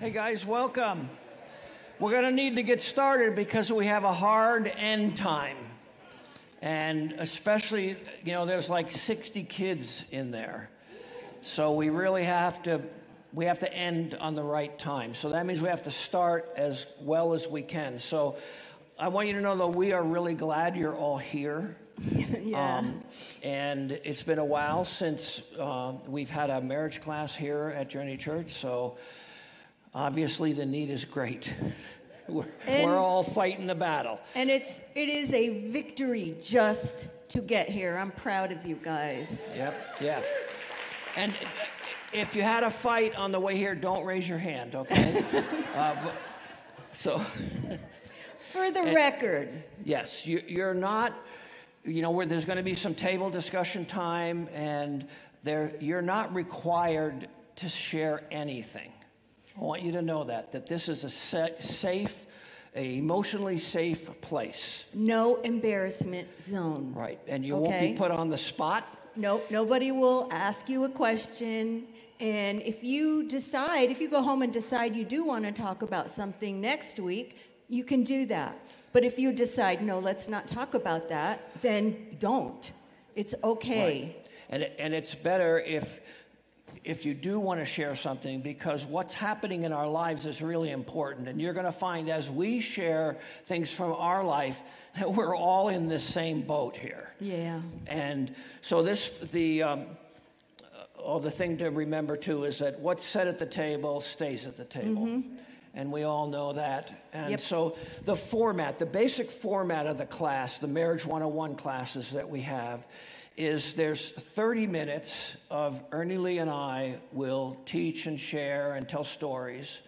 Hey guys, welcome. We're going to need to get started because we have a hard end time. And especially, you know, there's like 60 kids in there. So we really have to we have to end on the right time. So that means we have to start as well as we can. So I want you to know that we are really glad you're all here. yeah. Um, and it's been a while since uh, we've had a marriage class here at Journey Church, so obviously the need is great. We're, And- we're all fighting the battle. and it's it is a victory just to get here. I'm proud of you guys. Yep, yeah. And if you had a fight on the way here, don't raise your hand, okay? uh, but- so, For the record, yes, you, you're not, you know, where there's going to be some table discussion time, and there, you're not required to share anything. I want you to know that, that this is a sa- safe, a emotionally safe place, no embarrassment zone. right? And you won't be put on the spot. Nope, nobody will ask you a question. And if you decide, if you go home and decide you do want to talk about something next week, you can do that. But if you decide, no, let's not talk about that, then don't. It's okay. Right. And, it- and it's better if, if you do want to share something because what's happening in our lives is really important. And you're going to find as we share things from our life that we're all in this same boat here. Yeah. And so this, the, um, oh, the thing to remember too is that what's said at the table stays at the table. And we all know that. And Yep. so the format, the basic format of the class, the Marriage 101 classes that we have, is there's 30 minutes of Ernie Lee and I will teach and share and tell stories.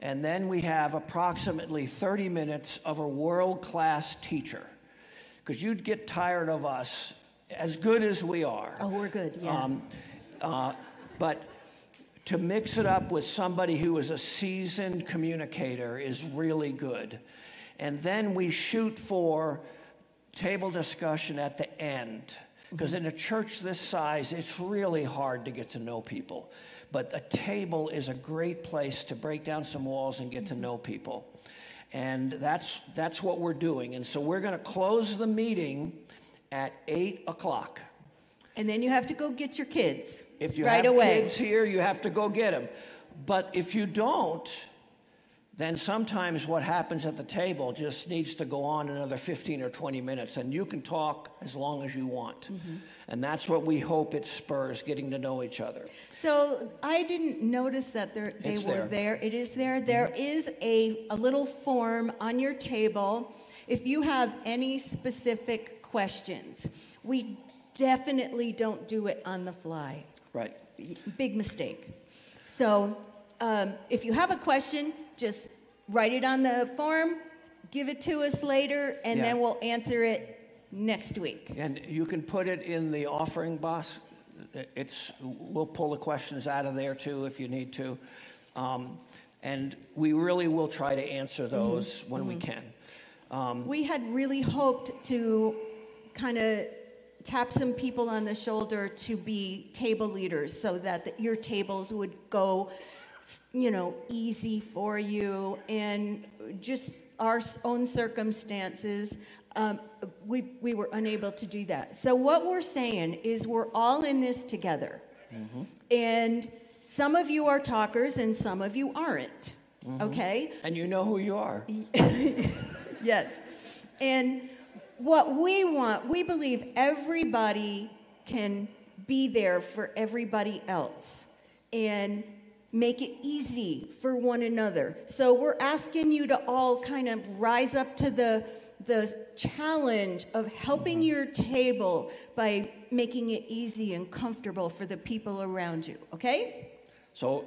And then we have approximately 30 minutes of a world class teacher. Because you'd get tired of us, as good as we are. Oh, we're good, yeah. Um, uh, but to mix it up with somebody who is a seasoned communicator is really good. And then we shoot for table discussion at the end. Because in a church this size, it's really hard to get to know people. But a table is a great place to break down some walls and get to know people. And that's, that's what we're doing. And so we're going to close the meeting at 8 o'clock. And then you have to go get your kids If you right have away. kids here, you have to go get them. But if you don't, then sometimes what happens at the table just needs to go on another 15 or 20 minutes, and you can talk as long as you want. Mm-hmm. And that's what we hope it spurs, getting to know each other. So I didn't notice that there, they It's were there. there. It is there. There is a, a little form on your table if you have any specific questions. We definitely don't do it on the fly. Right. Big mistake. So um, if you have a question, just write it on the form, give it to us later, and Yeah. then we'll answer it next week. And you can put it in the offering box. It's, we'll pull the questions out of there too if you need to. Um, and we really will try to answer Mm-hmm. those when we can. Um, We had really hoped to kind of tap some people on the shoulder to be table leaders so that the, your tables would go, you know, easy for you and just our own circumstances. Um, we, we were unable to do that. So, what we're saying is we're all in this together. And some of you are talkers and some of you aren't. Okay? and you know who you are. Yes. And what we want, we believe everybody can be there for everybody else and make it easy for one another. So we're asking you to all kind of rise up to the the challenge of helping mm-hmm. your table by making it easy and comfortable for the people around you, okay? So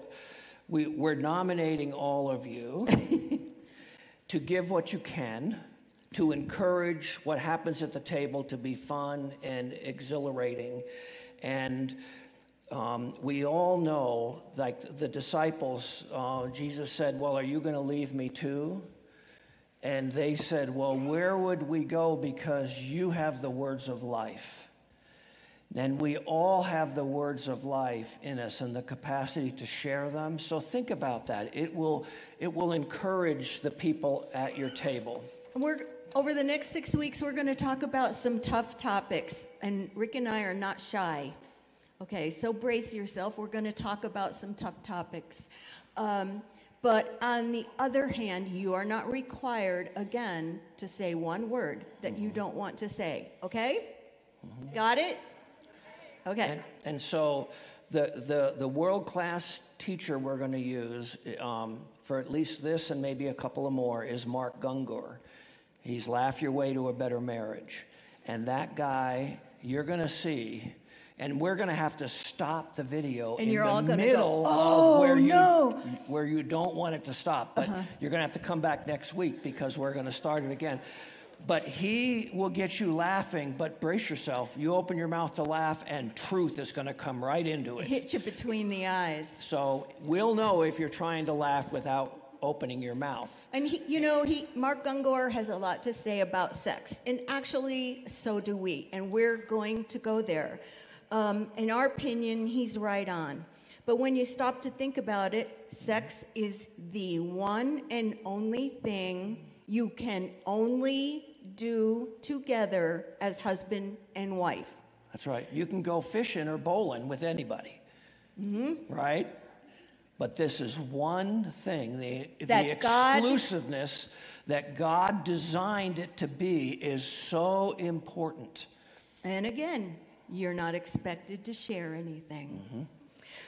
we, we're nominating all of you to give what you can, to encourage what happens at the table to be fun and exhilarating. And um, we all know, like the disciples, uh, Jesus said, Well, are you going to leave me too? And they said, Well, where would we go because you have the words of life? And we all have the words of life in us and the capacity to share them. So think about that. It will, it will encourage the people at your table. And we're over the next six weeks, we're going to talk about some tough topics, and Rick and I are not shy. Okay, so brace yourself. We're going to talk about some tough topics. Um, but on the other hand, you are not required, again, to say one word that you don't want to say. Okay? Mm-hmm. Got it? Okay. And, and so the, the, the world class teacher we're going to use um, for at least this and maybe a couple of more is Mark Gungor. He's Laugh Your Way to a Better Marriage. And that guy, you're going to see, and we're going to have to stop the video and in you're the all middle go, oh, of where you, no. where you don't want it to stop. But uh-huh. you're going to have to come back next week because we're going to start it again. But he will get you laughing, but brace yourself. You open your mouth to laugh, and truth is going to come right into it. Hit you between the eyes. So we'll know if you're trying to laugh without opening your mouth. And he, you know, he Mark Gungor has a lot to say about sex, and actually, so do we. And we're going to go there. Um, in our opinion, he's right on. But when you stop to think about it, sex is the one and only thing you can only do together as husband and wife. That's right. You can go fishing or bowling with anybody. Mm-hmm. Right? But this is one thing the, the exclusiveness God, that God designed it to be is so important. And again, you're not expected to share anything. Mm-hmm.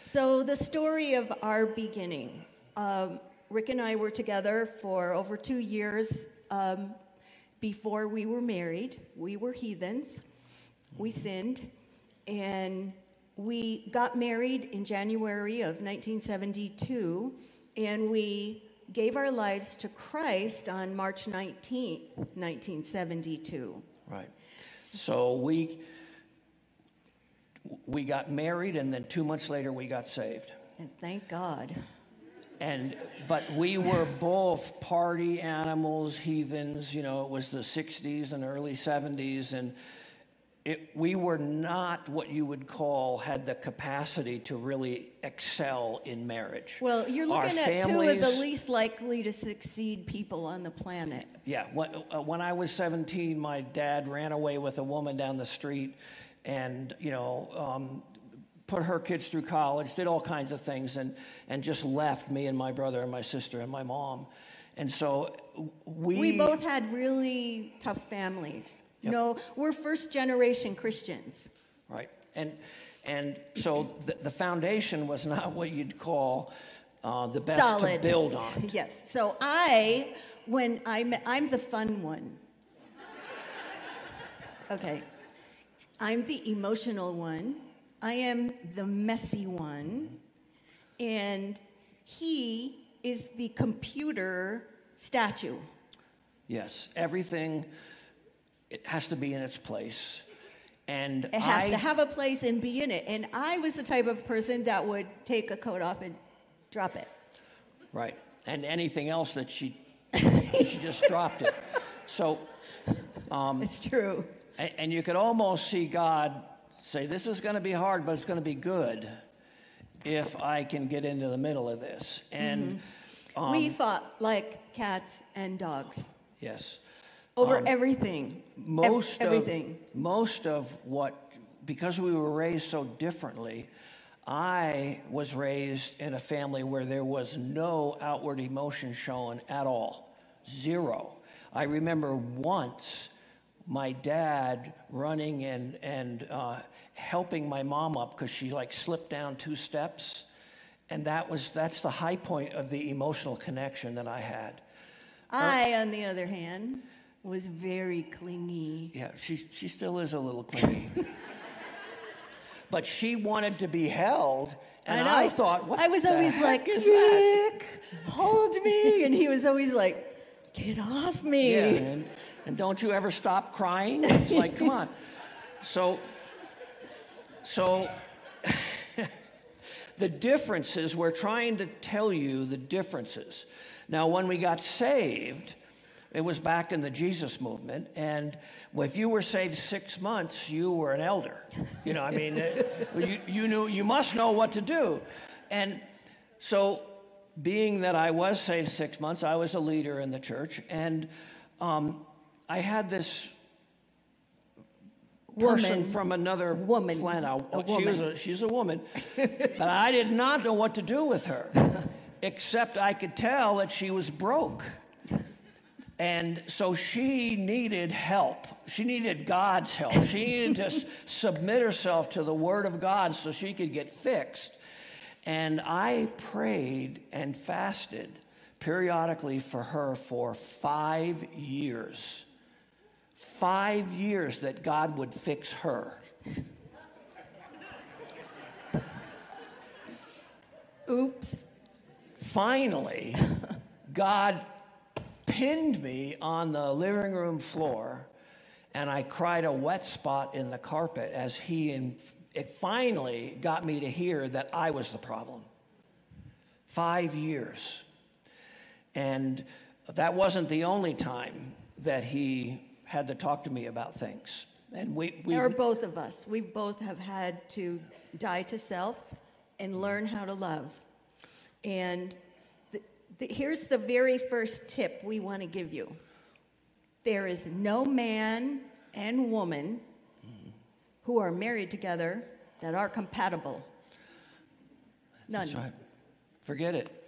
So, the story of our beginning. Um, Rick and I were together for over two years um, before we were married. We were heathens. We sinned. And we got married in January of 1972. And we gave our lives to Christ on March 19th, 1972. Right. So we we got married and then 2 months later we got saved. And thank God and but we were both party animals heathens you know it was the 60s and early 70s and it, we were not what you would call had the capacity to really excel in marriage. Well, you're looking Our at families, two of the least likely to succeed people on the planet. Yeah, when, uh, when I was 17, my dad ran away with a woman down the street, and you know, um, put her kids through college, did all kinds of things, and, and just left me and my brother and my sister and my mom. And so we. We both had really tough families. Yep. You know, we're first generation Christians. Right. And, and so the, the foundation was not what you'd call uh, the best Solid. to build on. Yes. So I, when I'm, I'm the fun one. Okay. I'm the emotional one. I am the messy one, and he is the computer statue. Yes, everything it has to be in its place. And it has I, to have a place and be in it. And I was the type of person that would take a coat off and drop it. Right. And anything else that she she just dropped it. So um, it's true. And, and you could almost see God say, This is going to be hard, but it's going to be good if I can get into the middle of this. And mm-hmm. um, we fought like cats and dogs. Yes. Over um, everything. Most e- everything. Of, most of what, because we were raised so differently, I was raised in a family where there was no outward emotion shown at all. Zero. I remember once my dad running and, and uh, helping my mom up because she like slipped down two steps. And that was, that's the high point of the emotional connection that I had. I, on the other hand, was very clingy. Yeah, she, she still is a little clingy. but she wanted to be held. And I, I thought, I was always like, Rick, hold me. And he was always like, get off me. Yeah, and, don't you ever stop crying? It's like, come on. So, so the differences, we're trying to tell you the differences. Now, when we got saved, It was back in the Jesus movement, and if you were saved six months, you were an elder. You know, I mean, you, you knew you must know what to do, and so being that I was saved six months, I was a leader in the church, and um, I had this person Woman. from another Woman. planet. A She woman. a, she's a woman, but I did not know what to do with her, except I could tell that she was broke. And so she needed help. She needed God's help. She needed to s- submit herself to the Word of God so she could get fixed. And I prayed and fasted periodically for her for five years. Five years that God would fix her. Oops. finally, God pinned me on the living room floor, and I cried a wet spot in the carpet as he and it finally got me to hear that I was the problem. Five years. And that wasn't the only time that he had to talk to me about things. And we, we Or both of us. We both have had to die to self and learn how to love. And the, the, here's the very first tip we want to give you there is no man and woman who are married together that are compatible. None. Right. Forget it.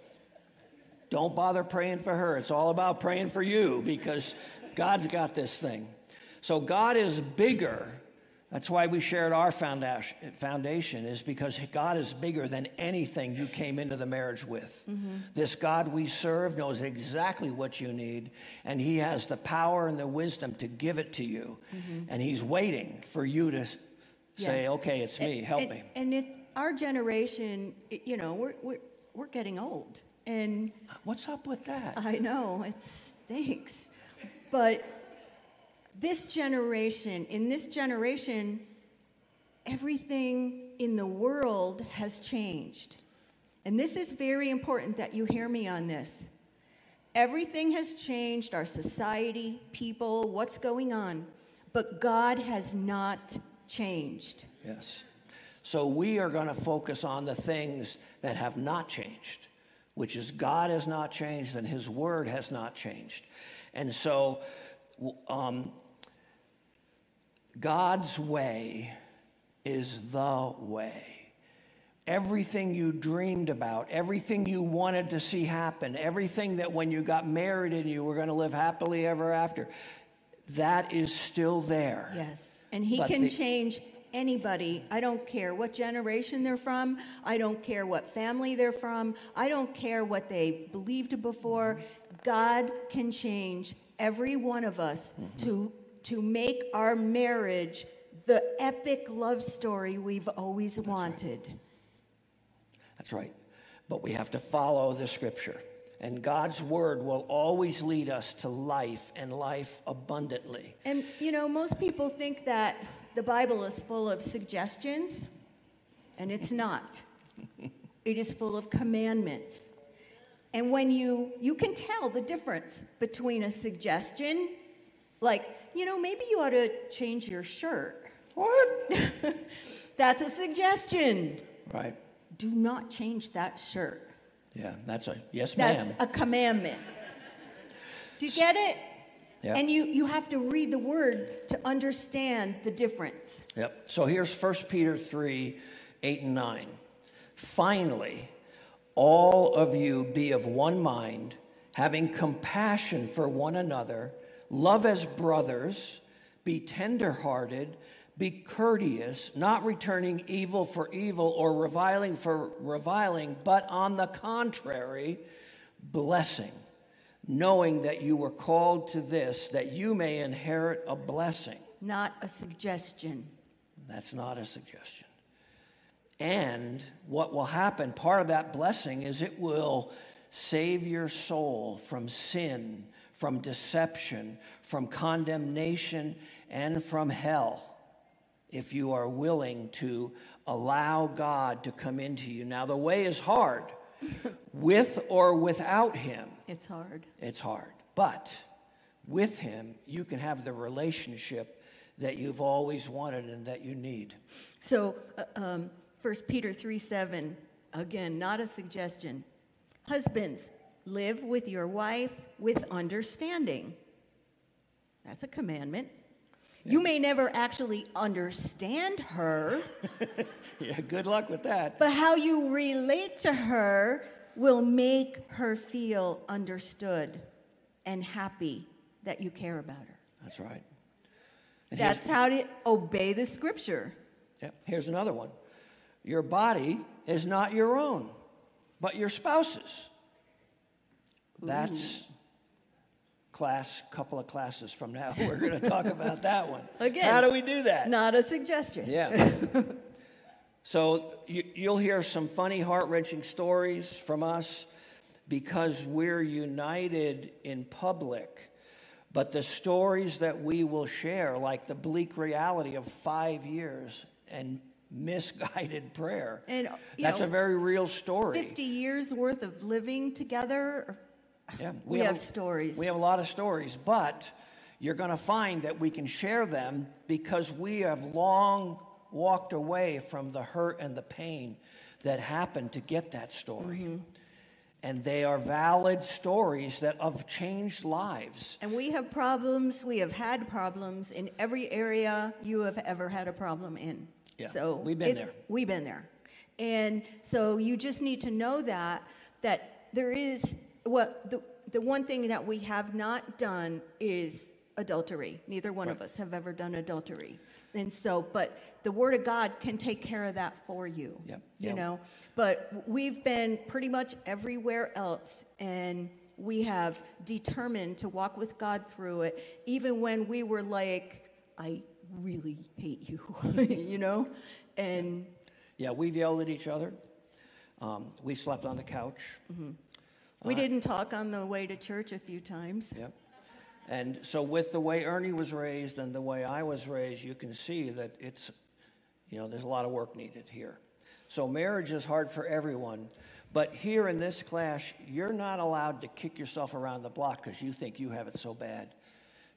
Don't bother praying for her. It's all about praying for you because God's got this thing. So God is bigger. That's why we shared our foundation, foundation is because God is bigger than anything you came into the marriage with. Mm-hmm. This God we serve knows exactly what you need, and He has the power and the wisdom to give it to you. Mm-hmm. And He's waiting for you to say, Yes. okay, it's me, And- help and, me. And it, our generation, you know, we're, we're, we're getting old. And What's up with that? I know, it stinks. But this generation, in this generation, everything in the world has changed. And this is very important that you hear me on this. Everything has changed, our society, people, what's going on. But God has not changed. Yes. So we are going to focus on the things that have not changed, which is God has not changed and His Word has not changed. And so um, God's way is the way. Everything you dreamed about, everything you wanted to see happen, everything that when you got married and you were going to live happily ever after, that is still there. Yes, and he But can the- change anybody. I don't care what generation they're from. I don't care what family they're from. I don't care what they've believed before. God can change every one of us mm-hmm. to to make our marriage the epic love story we've always wanted. That's right. But we have to follow the scripture. And God's word will always lead us to life and life abundantly. And you know, most people think that the Bible is full of suggestions, and it's not. it is full of commandments. And when you you can tell the difference between a suggestion, like, you know, maybe you ought to change your shirt. What? That's a suggestion. Right. Do not change that shirt. Yeah, that's a yes, That's ma'am. a commandment. Do you get it? Yeah. And you, you have to read the word to understand the difference. Yep. So here's 1 Peter 3 8 and 9. Finally, all of you be of one mind, having compassion for one another, love as brothers, be tenderhearted, be courteous, not returning evil for evil or reviling for reviling, but on the contrary, blessing, knowing that you were called to this, that you may inherit a blessing. not a suggestion. That's not a suggestion. And what will happen, part of that blessing is it will save your soul from sin, from deception, from condemnation, and from hell if you are willing to allow God to come into you. Now, the way is hard. With or without Him, It's hard. it's hard. But with Him, you can have the relationship that you've always wanted and that you need. So, uh, um, 1 Peter 3 7, again, not a suggestion. Husbands, live with your wife with understanding. That's a commandment. You may never actually understand her, Yeah, good luck with that. but how you relate to her will make her feel understood and happy that you care about her. That's right. And That's how to obey the scripture. Yeah, here's another one. Your body is not your own, but your spouse's. That's class, couple of classes from now. We're going to talk about that one. Again, How do we do that? Not a suggestion. Yeah. so you, you'll hear some funny, heart wrenching stories from us because we're united in public. But the stories that we will share, like the bleak reality of five years and misguided prayer, And, that's know, a very real story. 50 years worth of living together. Yeah, We have stories. We have a lot of stories, but you're going to find that we can share them because we have long walked away from the hurt and the pain that happened to get that story. Mm-hmm. And they are valid stories that have changed lives. And we have problems, we have had problems in every area you have ever had a problem in. Yeah, so we've been there. We've been there. And so you just need to know that that there is what the the one thing that we have not done is adultery. Neither one of us have ever done adultery. And so, but the Word of God can take care of that for you. Yep. You know, but we've been pretty much everywhere else, and we have determined to walk with God through it, even when we were like, I really hate you, you know? And Yeah, we've yelled at each other. Um, we slept on the couch. we didn't talk on the way to church a few times. Yep. And so, with the way Ernie was raised and the way I was raised, you can see that it's, you know, there's a lot of work needed here. So, marriage is hard for everyone. But here in this class, you're not allowed to kick yourself around the block because you think you have it so bad.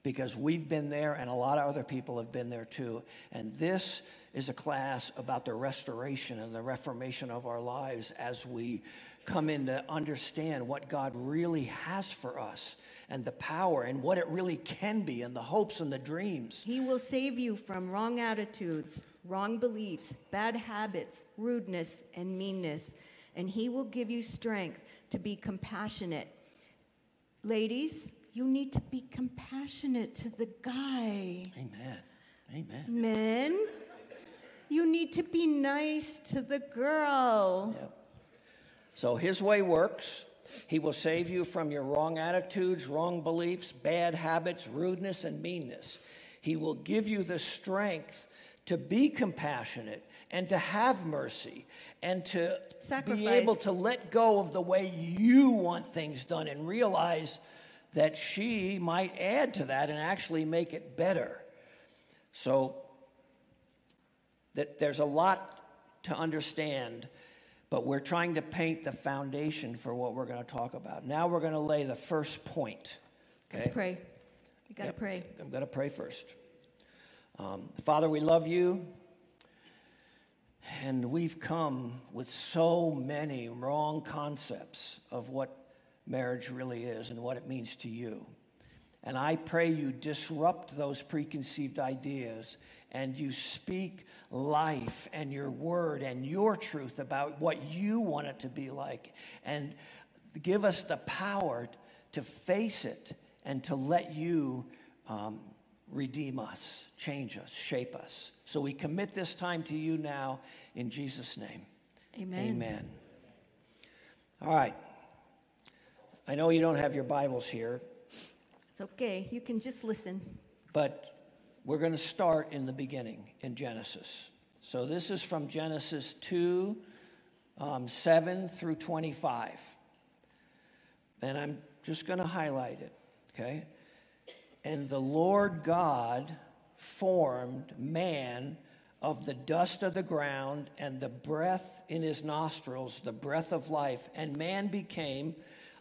Because we've been there and a lot of other people have been there too. And this is a class about the restoration and the reformation of our lives as we come in to understand what God really has for us and the power and what it really can be and the hopes and the dreams. He will save you from wrong attitudes, wrong beliefs, bad habits, rudeness, and meanness. And He will give you strength to be compassionate. Ladies, you need to be compassionate to the guy. Amen. Amen. Men, you need to be nice to the girl. Yep. So his way works. He will save you from your wrong attitudes, wrong beliefs, bad habits, rudeness, and meanness. He will give you the strength to be compassionate and to have mercy and to be able to let go of the way you want things done and realize that she might add to that and actually make it better. So that there's a lot to understand, but we're trying to paint the foundation for what we're going to talk about. Now we're going to lay the first point. Let's pray. You got to Yep. pray. I'm going to pray first. Um, Father, we love you. And we've come with so many wrong concepts of what marriage really is and what it means to you. And I pray you disrupt those preconceived ideas and you speak life and your word and your truth about what you want it to be like. And give us the power to face it and to let you um, redeem us, change us, shape us. So we commit this time to you now in Jesus' name. Amen. Amen. All right. I know you don't have your Bibles here, It's okay. You can just listen. but we're going to start in the beginning in Genesis. So this is from Genesis 2 um, 7 through 25. And I'm just going to highlight it, okay? And the Lord God formed man of the dust of the ground and the breath in his nostrils, the breath of life, and man became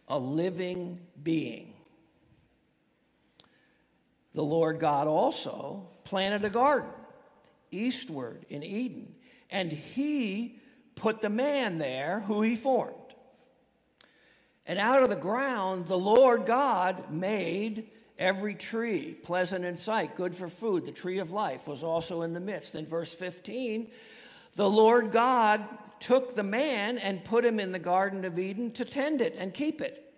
a living being. The Lord God also planted a garden eastward in Eden, and he put the man there who he formed. And out of the ground, the Lord God made every tree pleasant in sight, good for food. The tree of life was also in the midst. In verse 15, the Lord God took the man and put him in the Garden of Eden to tend it and keep it.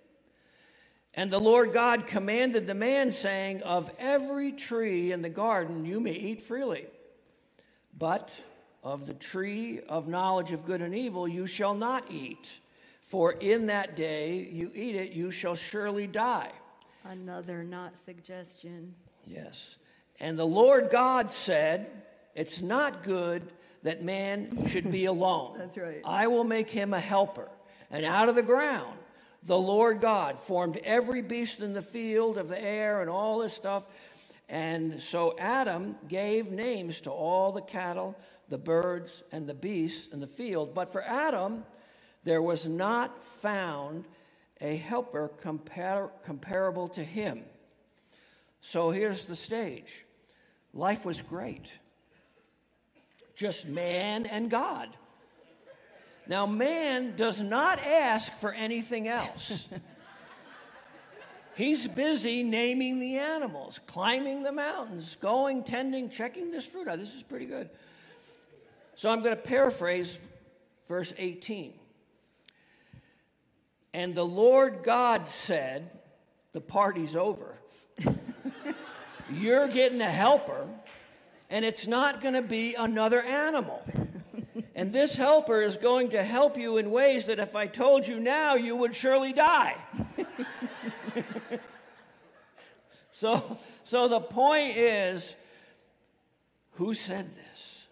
And the Lord God commanded the man, saying, Of every tree in the garden you may eat freely, but of the tree of knowledge of good and evil you shall not eat, for in that day you eat it, you shall surely die. Another not suggestion. Yes. And the Lord God said, It's not good that man should be alone. That's right. I will make him a helper. And out of the ground, the Lord God formed every beast in the field of the air and all this stuff. And so Adam gave names to all the cattle, the birds, and the beasts in the field. But for Adam, there was not found a helper compar- comparable to him. So here's the stage life was great, just man and God. Now, man does not ask for anything else. He's busy naming the animals, climbing the mountains, going, tending, checking this fruit out. This is pretty good. So I'm going to paraphrase verse 18. And the Lord God said, The party's over. You're getting a helper, and it's not going to be another animal. And this helper is going to help you in ways that if I told you now, you would surely die. so, so the point is who said this?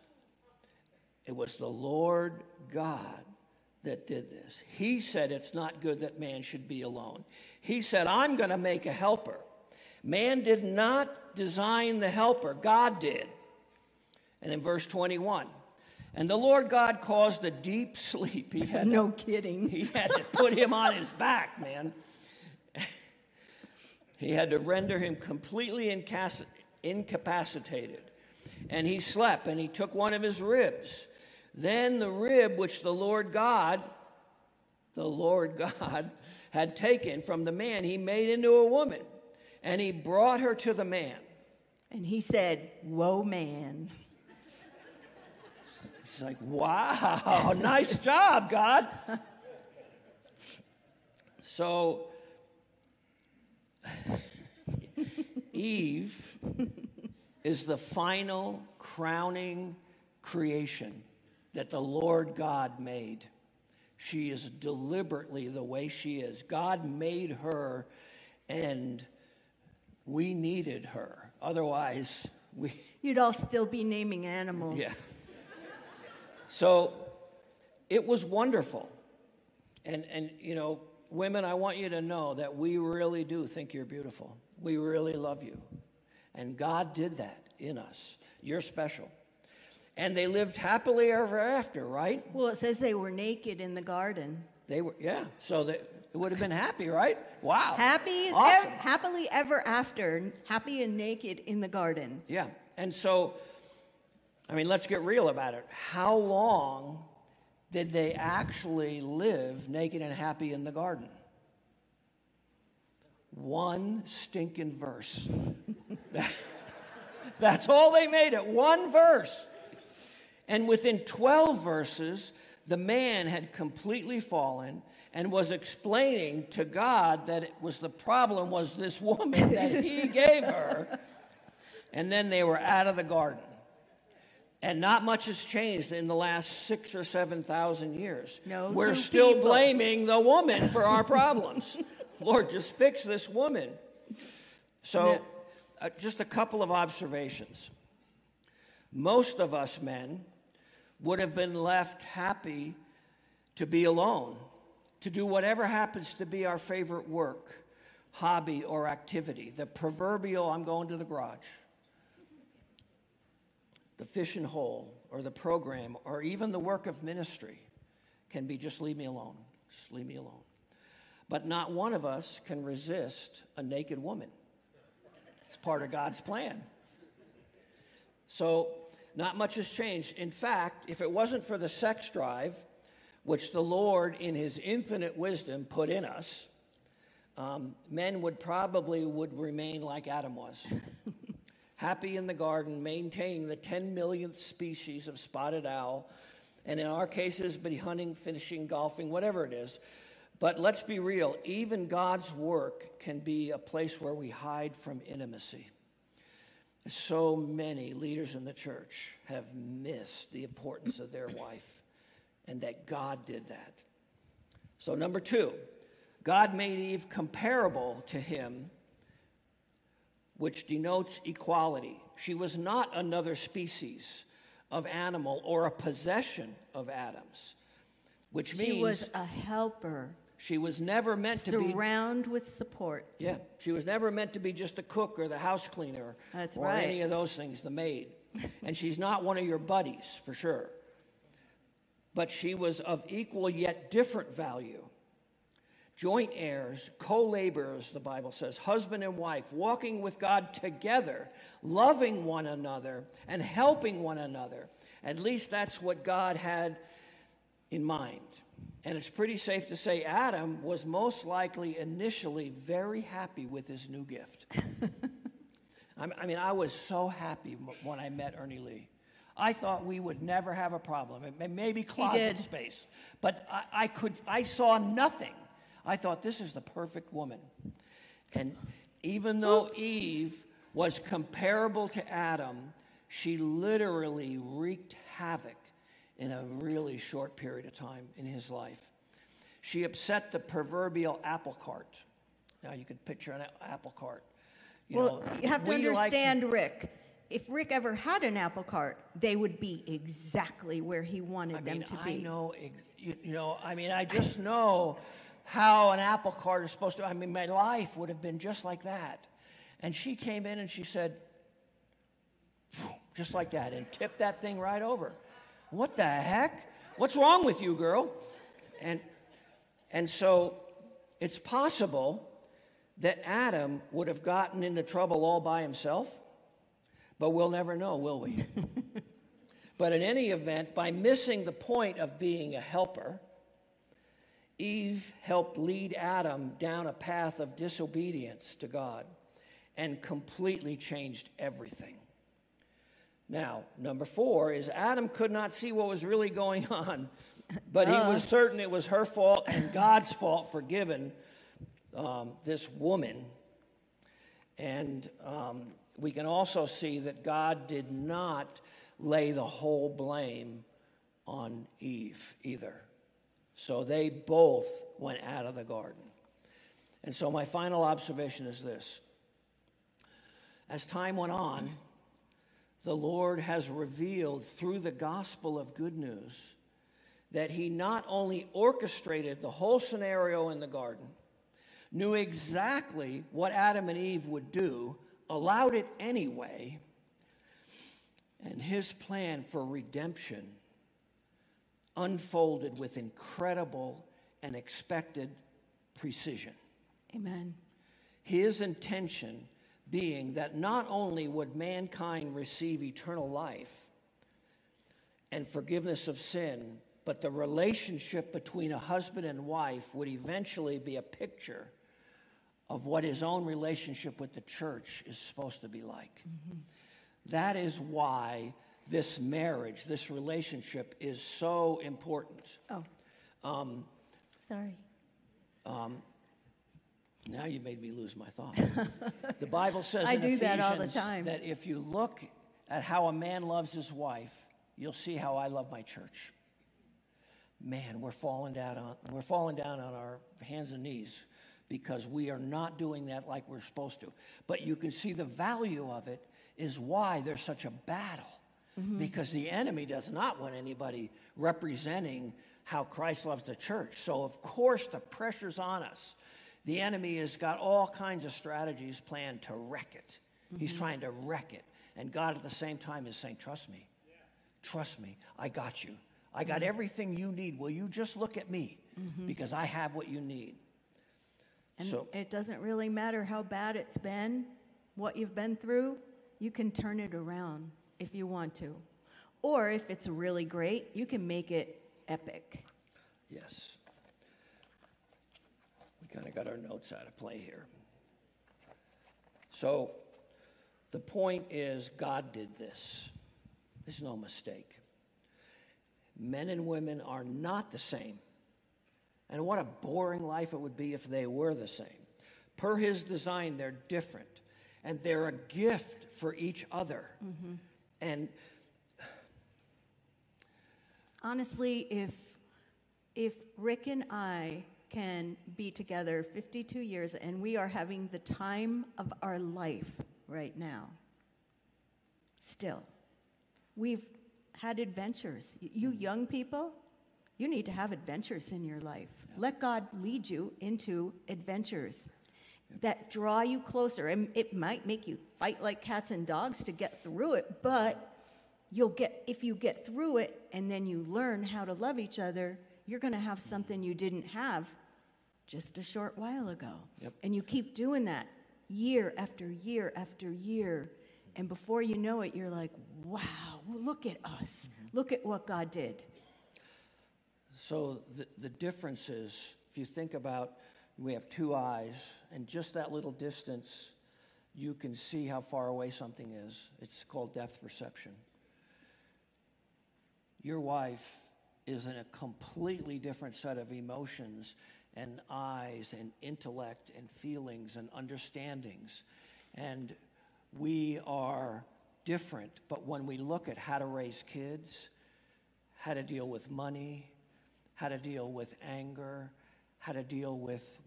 It was the Lord God that did this. He said it's not good that man should be alone. He said, I'm going to make a helper. Man did not design the helper, God did. And in verse 21, and the Lord God caused a deep sleep. He had no to, kidding. He had to put him on his back, man. He had to render him completely incapacitated. And he slept, and he took one of his ribs. Then the rib which the Lord God, the Lord God, had taken from the man, he made into a woman, and he brought her to the man. And he said, Woe, man. It's like, wow, nice job, God. So, Eve is the final crowning creation that the Lord God made. She is deliberately the way she is. God made her, and we needed her. Otherwise, we. You'd all still be naming animals. Yeah. So it was wonderful. And, and, you know, women, I want you to know that we really do think you're beautiful. We really love you. And God did that in us. You're special. And they lived happily ever after, right? Well, it says they were naked in the garden. They were, yeah. So they, it would have been happy, right? Wow. Happy, awesome. happily ever after, happy and naked in the garden. Yeah. And so I mean, let's get real about it. How long did they actually live naked and happy in the garden? One stinking verse. That's all they made it, one verse. And within 12 verses, the man had completely fallen and was explaining to God that it was the problem was this woman that he gave her. And then they were out of the garden. And not much has changed in the last six or seven thousand years. No, We're still people. blaming the woman for our problems. Lord, just fix this woman. So, uh, just a couple of observations. Most of us men would have been left happy to be alone, to do whatever happens to be our favorite work, hobby, or activity. The proverbial, I'm going to the garage the fishing hole or the program or even the work of ministry can be just leave me alone. Just leave me alone. But not one of us can resist a naked woman. It's part of God's plan. So, not much has changed. In fact, if it wasn't for the sex drive, which the Lord, in His infinite wisdom, put in us, um, men would probably would remain like Adam was, happy in the garden, maintaining the 10 millionth species of spotted owl, and in our cases, be hunting, fishing, golfing, whatever it is. But let's be real, even God's work can be a place where we hide from intimacy. So many leaders in the church have missed the importance of their wife and that God did that. So, number two, God made Eve comparable to him, which denotes equality. She was not another species of animal or a possession of Adam's, which means She was a helper, she was never meant to be. surround with support. Yeah, she was never meant to be just a cook or the house cleaner That's or right. any of those things, the maid. and she's not one of your buddies, for sure. But she was of equal yet different value. Joint heirs, co laborers, the Bible says, husband and wife, walking with God together, loving one another, and helping one another. At least that's what God had in mind. And it's pretty safe to say Adam was most likely initially very happy with his new gift. I'm- mean, I was so happy when I met Ernie Lee. I thought we would never have a problem. Maybe closet space, but I, I could. I saw nothing. I thought this is the perfect woman. And even though Eve was comparable to Adam, she literally wreaked havoc in a really short period of time in his life. She upset the proverbial apple cart. Now you can picture an apple cart. You well, know, you have to we like understand Rick. If Rick ever had an apple cart, they would be exactly where he wanted I them mean, to I be. I know, you know, I mean, I just know how an apple cart is supposed to. I mean, my life would have been just like that. And she came in and she said, just like that, and tipped that thing right over. What the heck? What's wrong with you, girl? And and so it's possible that Adam would have gotten into trouble all by himself, but we'll never know, will we? But in any event, by missing the point of being a helper, Eve helped lead Adam down a path of disobedience to God and completely changed everything. Now, number four is Adam could not see what was really going on, but he was certain it was her fault and God's fault for giving um, this woman. And um, we can also see that God did not lay the whole blame on Eve either. So they both went out of the garden. And so my final observation is this as time went on, the Lord has revealed through the gospel of good news that He not only orchestrated the whole scenario in the garden, knew exactly what Adam and Eve would do, allowed it anyway, and His plan for redemption unfolded with incredible and expected precision. Amen. His intention being that not only would mankind receive eternal life and forgiveness of sin, but the relationship between a husband and wife would eventually be a picture of what his own relationship with the church is supposed to be like. Mm-hmm. That is why this marriage, this relationship is so important. Oh. Um, Sorry. Now you made me lose my thought. the Bible says I in do that all the time. that if you look at how a man loves his wife, you'll see how I love my church. Man, we're falling down on we're falling down on our hands and knees because we are not doing that like we're supposed to. But you can see the value of it is why there's such a battle. Mm-hmm. Because the enemy does not want anybody representing how Christ loves the church. So of course the pressure's on us. The enemy has got all kinds of strategies planned to wreck it. He's mm-hmm. trying to wreck it. And God at the same time is saying, Trust me. Trust me. I got you. I got mm-hmm. everything you need. Will you just look at me? Mm-hmm. Because I have what you need. And So- it doesn't really matter how bad it's been. what you've been through, you can turn it around if you want to. Or if it's really great, you can make it epic. Yes. We kind of got our notes out of play here. So the point is, God did this. There's no mistake. Men and women are not the same. And what a boring life it would be if they were the same. Per his design, they're different. And they're a gift for each other. Mm-hmm. And honestly, if if Rick and I can be together 52 years and we are having the time of our life right now, still, we've had adventures. You mm-hmm. young people, you need to have adventures in your life. Let God lead you into adventures that draw you closer. And it might make you fight like cats and dogs to get through it, but you'll get if you get through it and then you learn how to love each other, you're going to have something you didn't have just a short while ago. Yep. And you keep doing that year after year after year. And before you know it, you're like, wow, look at us. Mm-hmm. Look at what God did. So the, the difference is, if you think about, we have two eyes, and just that little distance, you can see how far away something is. It's called depth perception. Your wife is in a completely different set of emotions and eyes and intellect and feelings and understandings. And we are different, but when we look at how to raise kids, how to deal with money, how to deal with anger, how to deal with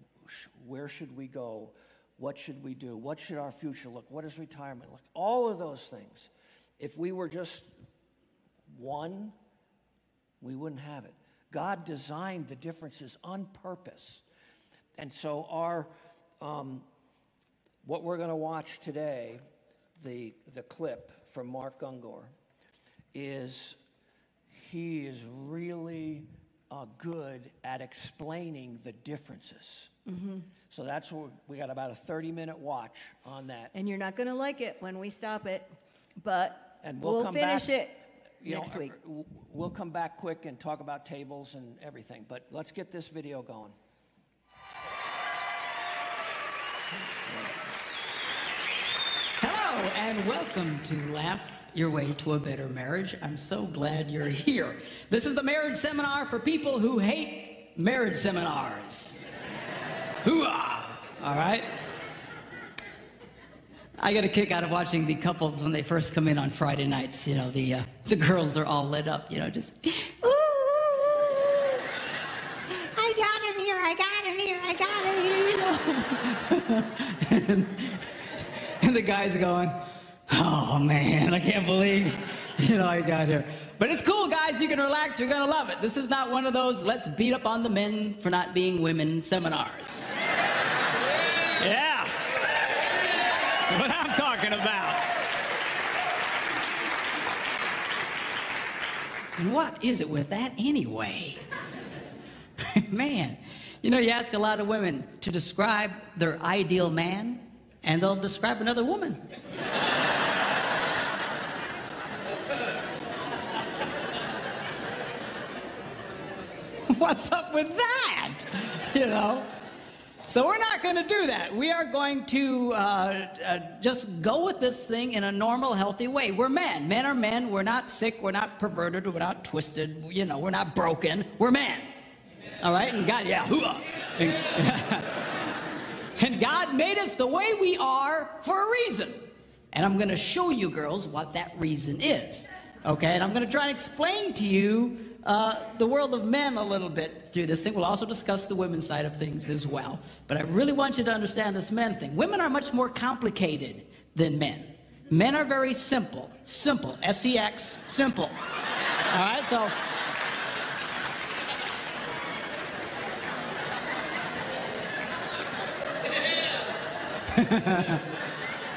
where should we go, what should we do, what should our future look, what does retirement look, all of those things. If we were just one, we wouldn't have it. God designed the differences on purpose. And so, our, um, what we're going to watch today, the, the clip from Mark Gungor, is he is really uh, good at explaining the differences. Mm-hmm. So that's what we got about a 30 minute watch on that. And you're not going to like it when we stop it, but and we'll, we'll finish back, it next know, week. We'll come back quick and talk about tables and everything, but let's get this video going. Hello, and welcome to Laugh your way to a better marriage. I'm so glad you're here. This is the marriage seminar for people who hate marriage seminars. Hooah! All right? I get a kick out of watching the couples when they first come in on Friday nights. You know, the, uh, the girls, they're all lit up, you know, just. Ooh, I got him here, I got him here, I got him here. And, and the guy's going, Oh man, I can't believe you know I got here. But it's cool, guys. You can relax. You're gonna love it. This is not one of those let's beat up on the men for not being women seminars. Yeah. What I'm talking about. And what is it with that anyway? man, you know, you ask a lot of women to describe their ideal man, and they'll describe another woman. What's up with that? You know? So we're not going to do that. We are going to uh, uh, just go with this thing in a normal, healthy way. We're men. Men are men. We're not sick. We're not perverted. We're not twisted. You know, we're not broken. We're men. All right? And God, yeah, hooah. And God made us the way we are for a reason. And I'm going to show you girls what that reason is. Okay? And I'm going to try and explain to you uh, the world of men a little bit through this thing. We'll also discuss the women's side of things as well. But I really want you to understand this men thing. Women are much more complicated than men. Men are very simple. Simple. S E X, simple. All right, so.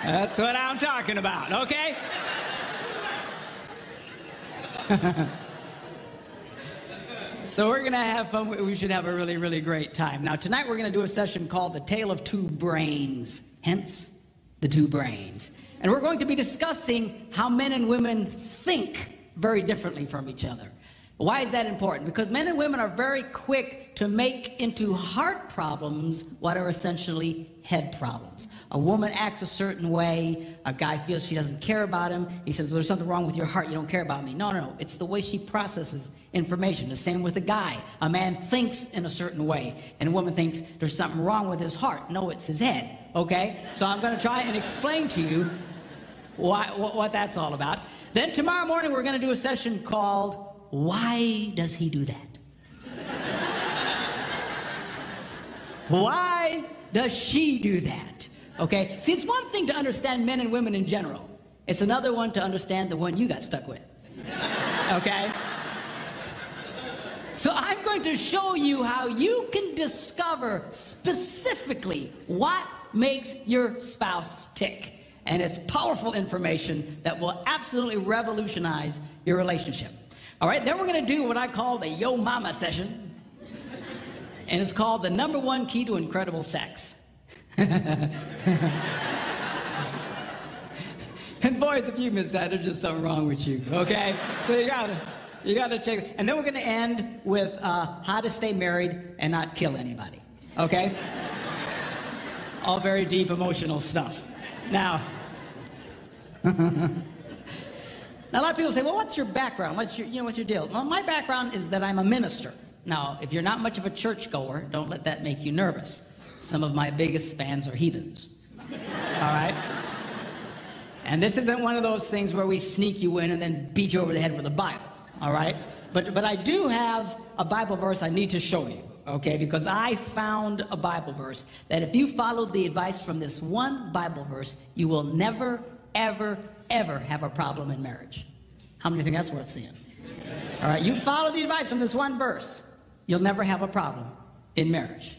That's what I'm talking about, okay? So we're going to have fun. We should have a really, really great time. Now, tonight we're going to do a session called The Tale of Two Brains, hence the two brains. And we're going to be discussing how men and women think very differently from each other. Why is that important? Because men and women are very quick to make into heart problems what are essentially head problems. A woman acts a certain way, a guy feels she doesn't care about him. He says, well, There's something wrong with your heart, you don't care about me. No, no, no. It's the way she processes information. The same with a guy. A man thinks in a certain way, and a woman thinks there's something wrong with his heart. No, it's his head. Okay? So I'm going to try and explain to you why, what, what that's all about. Then tomorrow morning, we're going to do a session called why does he do that? Why does she do that? Okay? See, it's one thing to understand men and women in general, it's another one to understand the one you got stuck with. Okay? So I'm going to show you how you can discover specifically what makes your spouse tick. And it's powerful information that will absolutely revolutionize your relationship. All right, then we're going to do what I call the Yo Mama session. And it's called the number one key to incredible sex. and boys, if you miss that, there's just something wrong with you, okay? So you gotta, you gotta check. And then we're gonna end with uh, how to stay married and not kill anybody, okay? All very deep emotional stuff. Now, Now, a lot of people say, well, what's your background? What's your, you know, what's your deal? Well, my background is that I'm a minister. Now, if you're not much of a churchgoer, don't let that make you nervous. Some of my biggest fans are heathens. All right? And this isn't one of those things where we sneak you in and then beat you over the head with a Bible. All right? But, but I do have a Bible verse I need to show you, okay? Because I found a Bible verse that if you follow the advice from this one Bible verse, you will never, ever, ever have a problem in marriage. How many think that's worth seeing? All right, you follow the advice from this one verse, you'll never have a problem in marriage.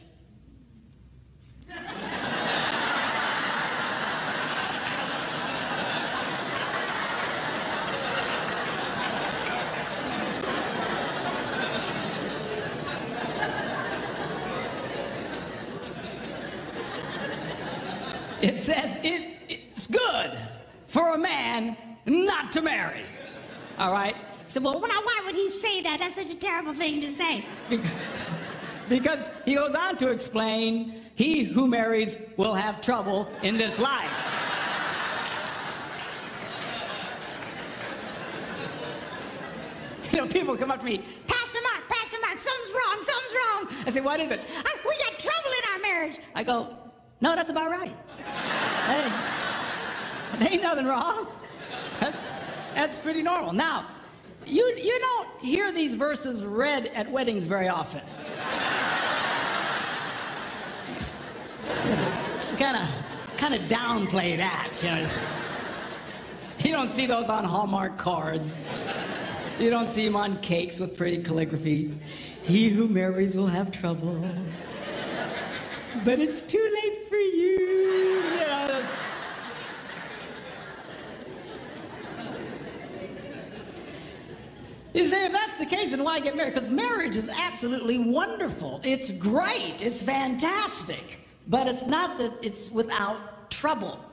It says it, it's good for a man not to marry. All right? So, well, Well, why would he say that? That's such a terrible thing to say. because he goes on to explain he who marries will have trouble in this life. You know, people come up to me, Pastor Mark, Pastor Mark, something's wrong, something's wrong. I say, what is it? I, we got trouble in our marriage. I go, no, that's about right. Hey, there ain't nothing wrong. That's, pretty normal. Now, you, you don't hear these verses read at weddings very often. Kind of kind of downplay that. You, know. you don't see those on Hallmark cards. You don't see them on cakes with pretty calligraphy. He who marries will have trouble. But it's too late for you. you know, that's- You then why get married? Because marriage is absolutely wonderful. It's great. It's fantastic. But it's not that it's without trouble.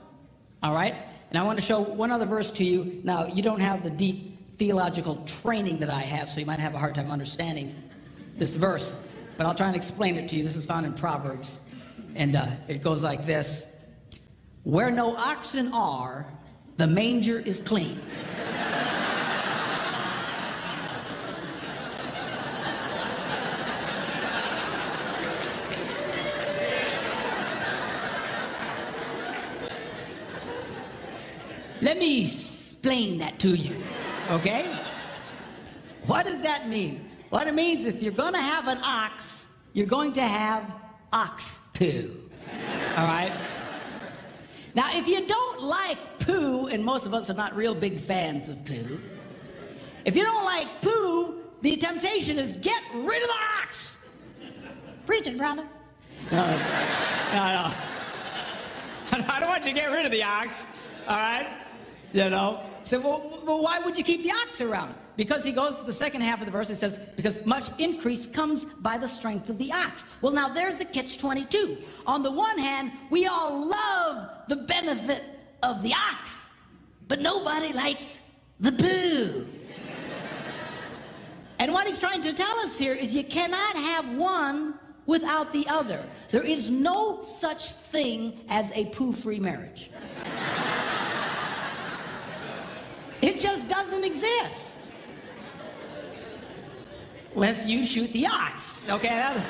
All right? And I want to show one other verse to you. Now, you don't have the deep theological training that I have, so you might have a hard time understanding this verse. But I'll try and explain it to you. This is found in Proverbs. And uh, it goes like this Where no oxen are, the manger is clean. Let me explain that to you, okay? What does that mean? What it means is if you're going to have an ox, you're going to have ox poo. All right? Now, if you don't like poo, and most of us are not real big fans of poo, if you don't like poo, the temptation is get rid of the ox. Preaching, brother. Uh, no, no. I don't want you to get rid of the ox, all right? You know? So, well, well, why would you keep the ox around? because he goes to the second half of the verse, it says, because much increase comes by the strength of the ox. Well, now there's the catch 22. On the one hand, we all love the benefit of the ox, but nobody likes the poo. and what he's trying to tell us here is you cannot have one without the other. There is no such thing as a poo free marriage. it just doesn't exist. Unless you shoot the ox, okay? That-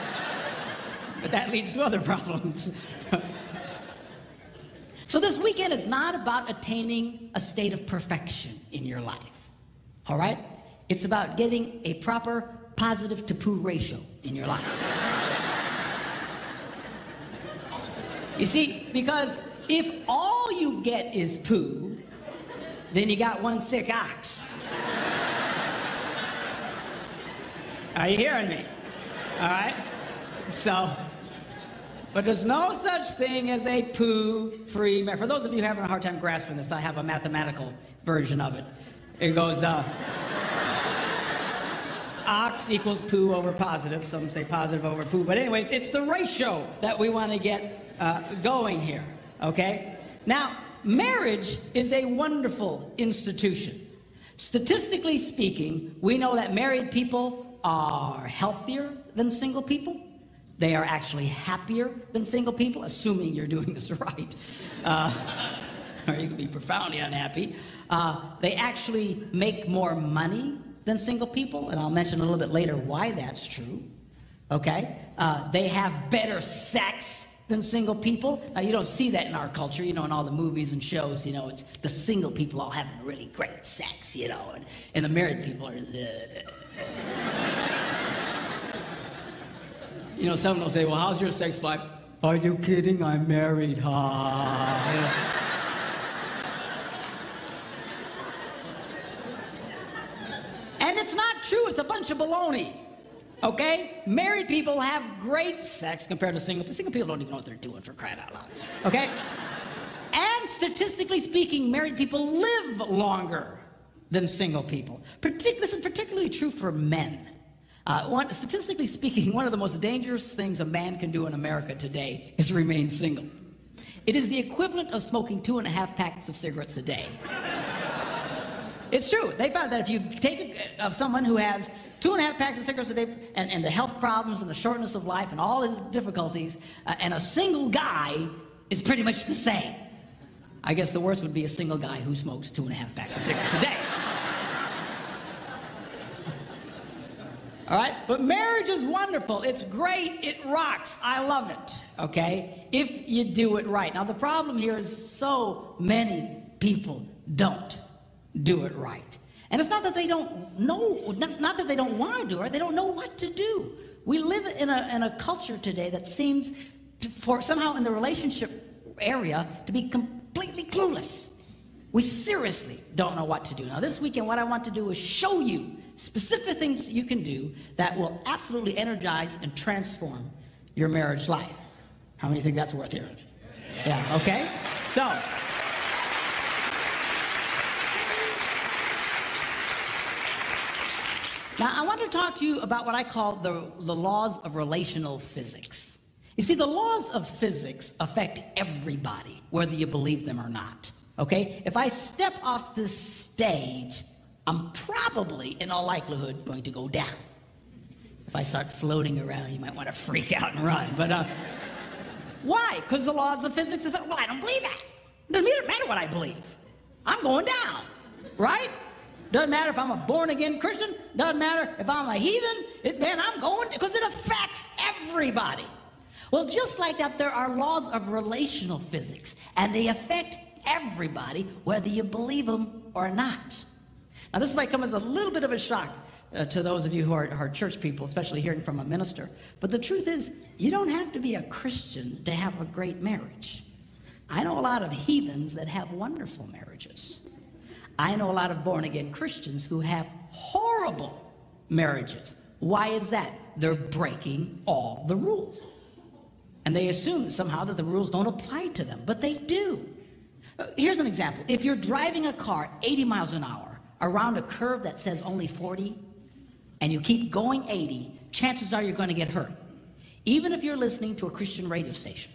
but that leads to other problems. so, this weekend is not about attaining a state of perfection in your life, all right? It's about getting a proper positive to poo ratio in your life. You see, because if all you get is poo, then you got one sick ox. Are you hearing me? All right? So, but there's no such thing as a poo free. For those of you having a hard time grasping this, I have a mathematical version of it. It goes, uh, ox equals poo over positive. Some say positive over poo. But anyway, it's the ratio that we want to get uh, going here, okay? Now, marriage is a wonderful institution. Statistically speaking, we know that married people are healthier than single people. They are actually happier than single people, assuming you're doing this right. Uh, or you can be profoundly unhappy. Uh, they actually make more money than single people, and I'll mention a little bit later why that's true. Okay? Uh, they have better sex than single people. Now, you don't see that in our culture, you know, in all the movies and shows, you know, it's the single people all having really great sex, you know, and, and the married people are. the. you know, someone will say, Well, how's your sex life? Are you kidding? I'm married, ha. And it's not true, it's a bunch of baloney. Okay? Married people have great sex compared to single people. Single people don't even know what they're doing for crying out loud. Okay? and statistically speaking, married people live longer than single people. Partic- this is particularly true for men. Uh, one, statistically speaking, one of the most dangerous things a man can do in America today is remain single. It is the equivalent of smoking two and a half packets of cigarettes a day. It's true. They found that if you take a, of someone who has two and a half packs of cigarettes a day and, and the health problems and the shortness of life and all his difficulties, uh, and a single guy is pretty much the same. I guess the worst would be a single guy who smokes two and a half packs of cigarettes a day. All right? But marriage is wonderful. It's great. It rocks. I love it. Okay? If you do it right. Now, the problem here is so many people don't do it right. And it's not that they don't know, not, not that they don't want to do it, they don't know what to do. We live in a, in a culture today that seems to, for somehow in the relationship area to be completely clueless. We seriously don't know what to do. Now, this weekend, what I want to do is show you specific things you can do that will absolutely energize and transform your marriage life. How many think that's worth hearing? Yeah, okay? So, Now, I want to talk to you about what I call the, the laws of relational physics. You see, the laws of physics affect everybody, whether you believe them or not. Okay? If I step off this stage, I'm probably, in all likelihood, going to go down. If I start floating around, you might want to freak out and run. But uh, why? Because the laws of physics affect. Well, I don't believe that. It doesn't matter what I believe. I'm going down, right? Doesn't matter if I'm a born again Christian. Doesn't matter if I'm a heathen. It, man, I'm going because it affects everybody. Well, just like that, there are laws of relational physics, and they affect everybody, whether you believe them or not. Now, this might come as a little bit of a shock uh, to those of you who are, are church people, especially hearing from a minister. But the truth is, you don't have to be a Christian to have a great marriage. I know a lot of heathens that have wonderful marriages. I know a lot of born again Christians who have horrible marriages. Why is that? They're breaking all the rules. And they assume somehow that the rules don't apply to them, but they do. Uh, Here's an example. If you're driving a car 80 miles an hour around a curve that says only 40 and you keep going 80, chances are you're going to get hurt, even if you're listening to a Christian radio station.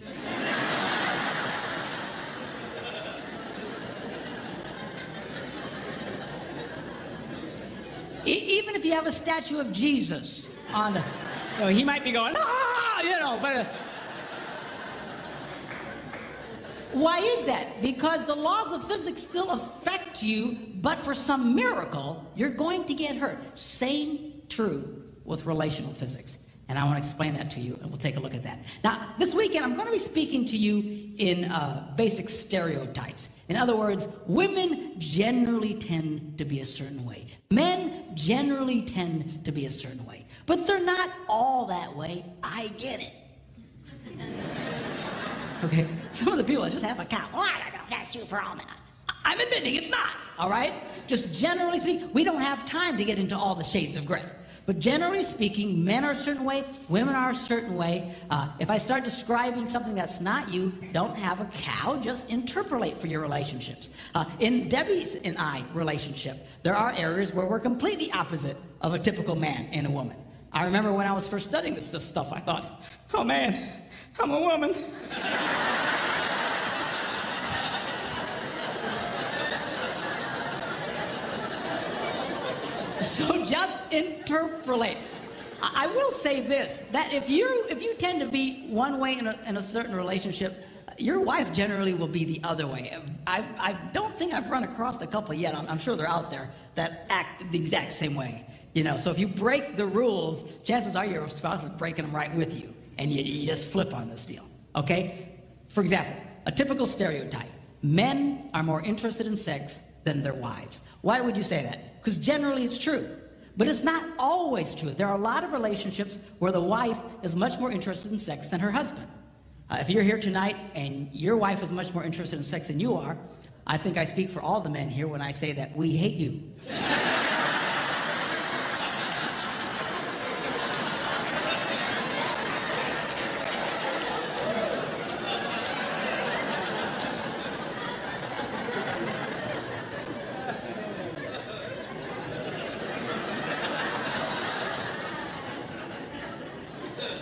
E- even if you have a statue of Jesus on the, you know, he might be going, ah, you know, but. Uh, why is that? Because the laws of physics still affect you, but for some miracle, you're going to get hurt. Same true with relational physics. And I want to explain that to you, and we'll take a look at that. Now, this weekend, I'm going to be speaking to you in uh, basic stereotypes. In other words, women generally tend to be a certain way, men generally tend to be a certain way. But they're not all that way. I get it. okay? Some of the people that just have a cow, well, I don't know, that's you for all men. I'm admitting it's not, all right? Just generally speaking, we don't have time to get into all the shades of gray. But generally speaking, men are a certain way, women are a certain way. Uh, if I start describing something that's not you, don't have a cow, just interpolate for your relationships. Uh, in Debbie's and I relationship, there are areas where we're completely opposite of a typical man and a woman. I remember when I was first studying this stuff, I thought, oh man, I'm a woman. So just interpolate. I will say this: that if you if you tend to be one way in a, in a certain relationship, your wife generally will be the other way. I, I don't think I've run across a couple yet. I'm, I'm sure they're out there that act the exact same way. You know, so if you break the rules, chances are your spouse is breaking them right with you, and you, you just flip on this deal. Okay? For example, a typical stereotype: men are more interested in sex than their wives. Why would you say that? Because generally it's true. But it's not always true. There are a lot of relationships where the wife is much more interested in sex than her husband. Uh, if you're here tonight and your wife is much more interested in sex than you are, I think I speak for all the men here when I say that we hate you.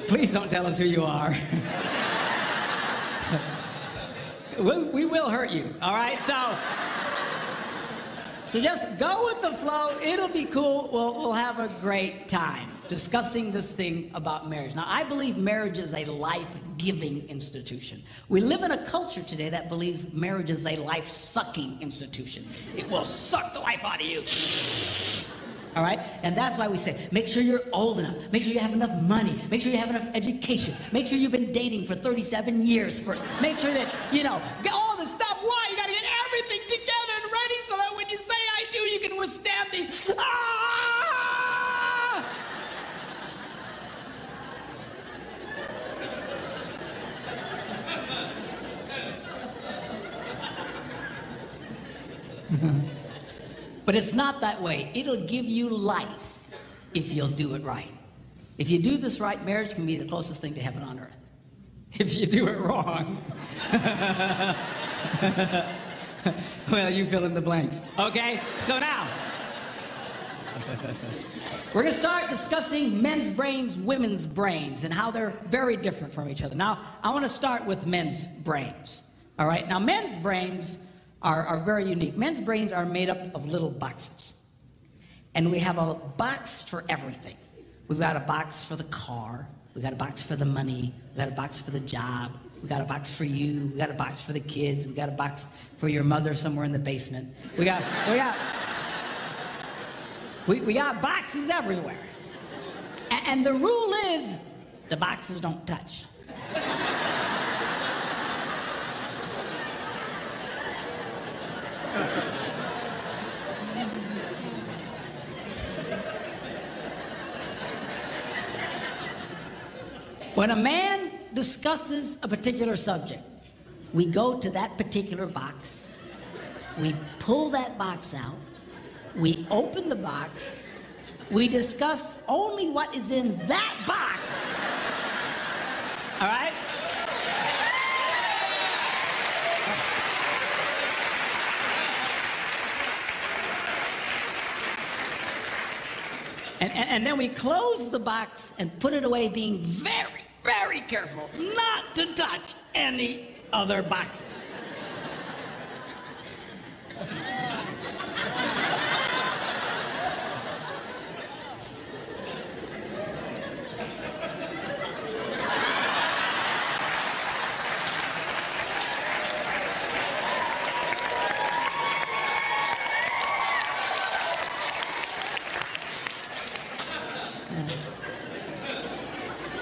Please don't tell us who you are. we will hurt you, all right? So, so just go with the flow. It'll be cool. We'll, we'll have a great time discussing this thing about marriage. Now, I believe marriage is a life giving institution. We live in a culture today that believes marriage is a life sucking institution. It will suck the life out of you. All right? And that's why we say make sure you're old enough. Make sure you have enough money. Make sure you have enough education. Make sure you've been dating for 37 years first. Make sure that, you know, get all the stuff. Why? You got to get everything together and ready so that when you say I do, you can withstand the. Ah! But it's not that way. It'll give you life if you'll do it right. If you do this right, marriage can be the closest thing to heaven on earth. If you do it wrong, well, you fill in the blanks. Okay? So now, we're going to start discussing men's brains, women's brains, and how they're very different from each other. Now, I want to start with men's brains. All right? Now, men's brains are, are very unique. Men's brains are made up of little boxes. And we have a box for everything. We've got a box for the car. We got a box for the money. We got a box for the job. We got a box for you. We got a box for the kids. We got a box for your mother somewhere in the basement. We got, we got, we, we got boxes everywhere. And, and the rule is the boxes don't touch. When a man discusses a particular subject, we go to that particular box, we pull that box out, we open the box, we discuss only what is in that box. All right? And, and, and then we close the box and put it away, being very, very careful not to touch any other boxes.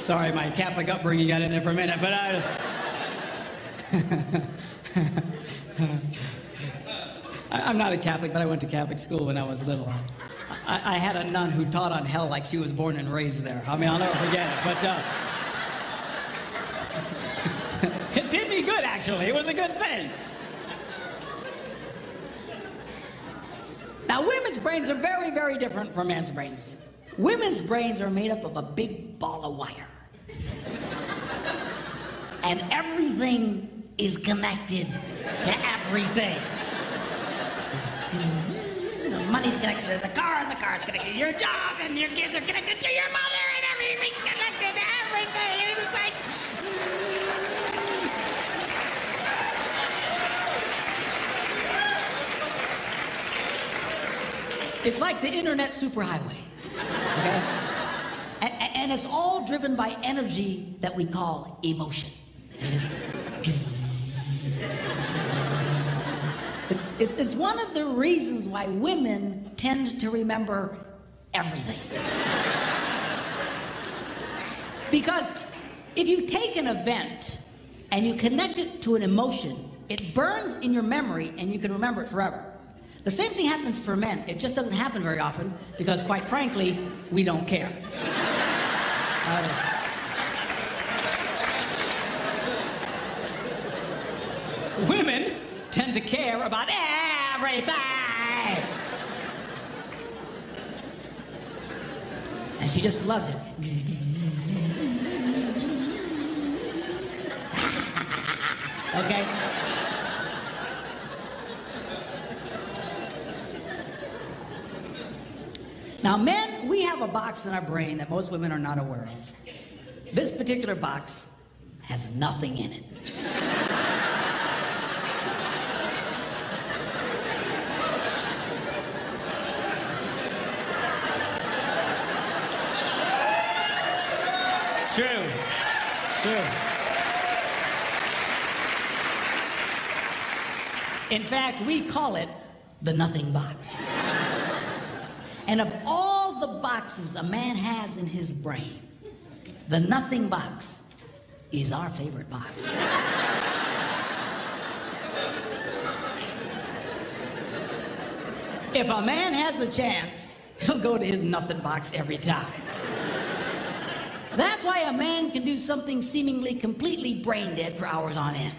Sorry, my Catholic upbringing got in there for a minute, but I. I'm not a Catholic, but I went to Catholic school when I was little. I, I had a nun who taught on hell like she was born and raised there. I mean, I'll never forget it. But uh, it did me good, actually. It was a good thing. Now, women's brains are very, very different from men's brains. Women's brains are made up of a big ball of wire. And everything is connected to everything. The money's connected to the car, and the car's connected to your job, and your kids are connected to your mother, and everything's connected to everything. And it's like. It's like the internet superhighway. Okay? And, and it's all driven by energy that we call emotion. It's, just- It's- it's, it's one of the reasons why women tend to remember everything. Because if you take an event and you connect it to an emotion, it burns in your memory and you can remember it forever. The same thing happens for men. It just doesn't happen very often because, quite frankly, we don't care. Uh, women tend to care about everything. And she just loves it. okay? Now, men, we have a box in our brain that most women are not aware of. This particular box has nothing in it. It's true. It's true. In fact, we call it the nothing box. And of all the boxes a man has in his brain, the nothing box is our favorite box. if a man has a chance, he'll go to his nothing box every time. That's why a man can do something seemingly completely brain dead for hours on end.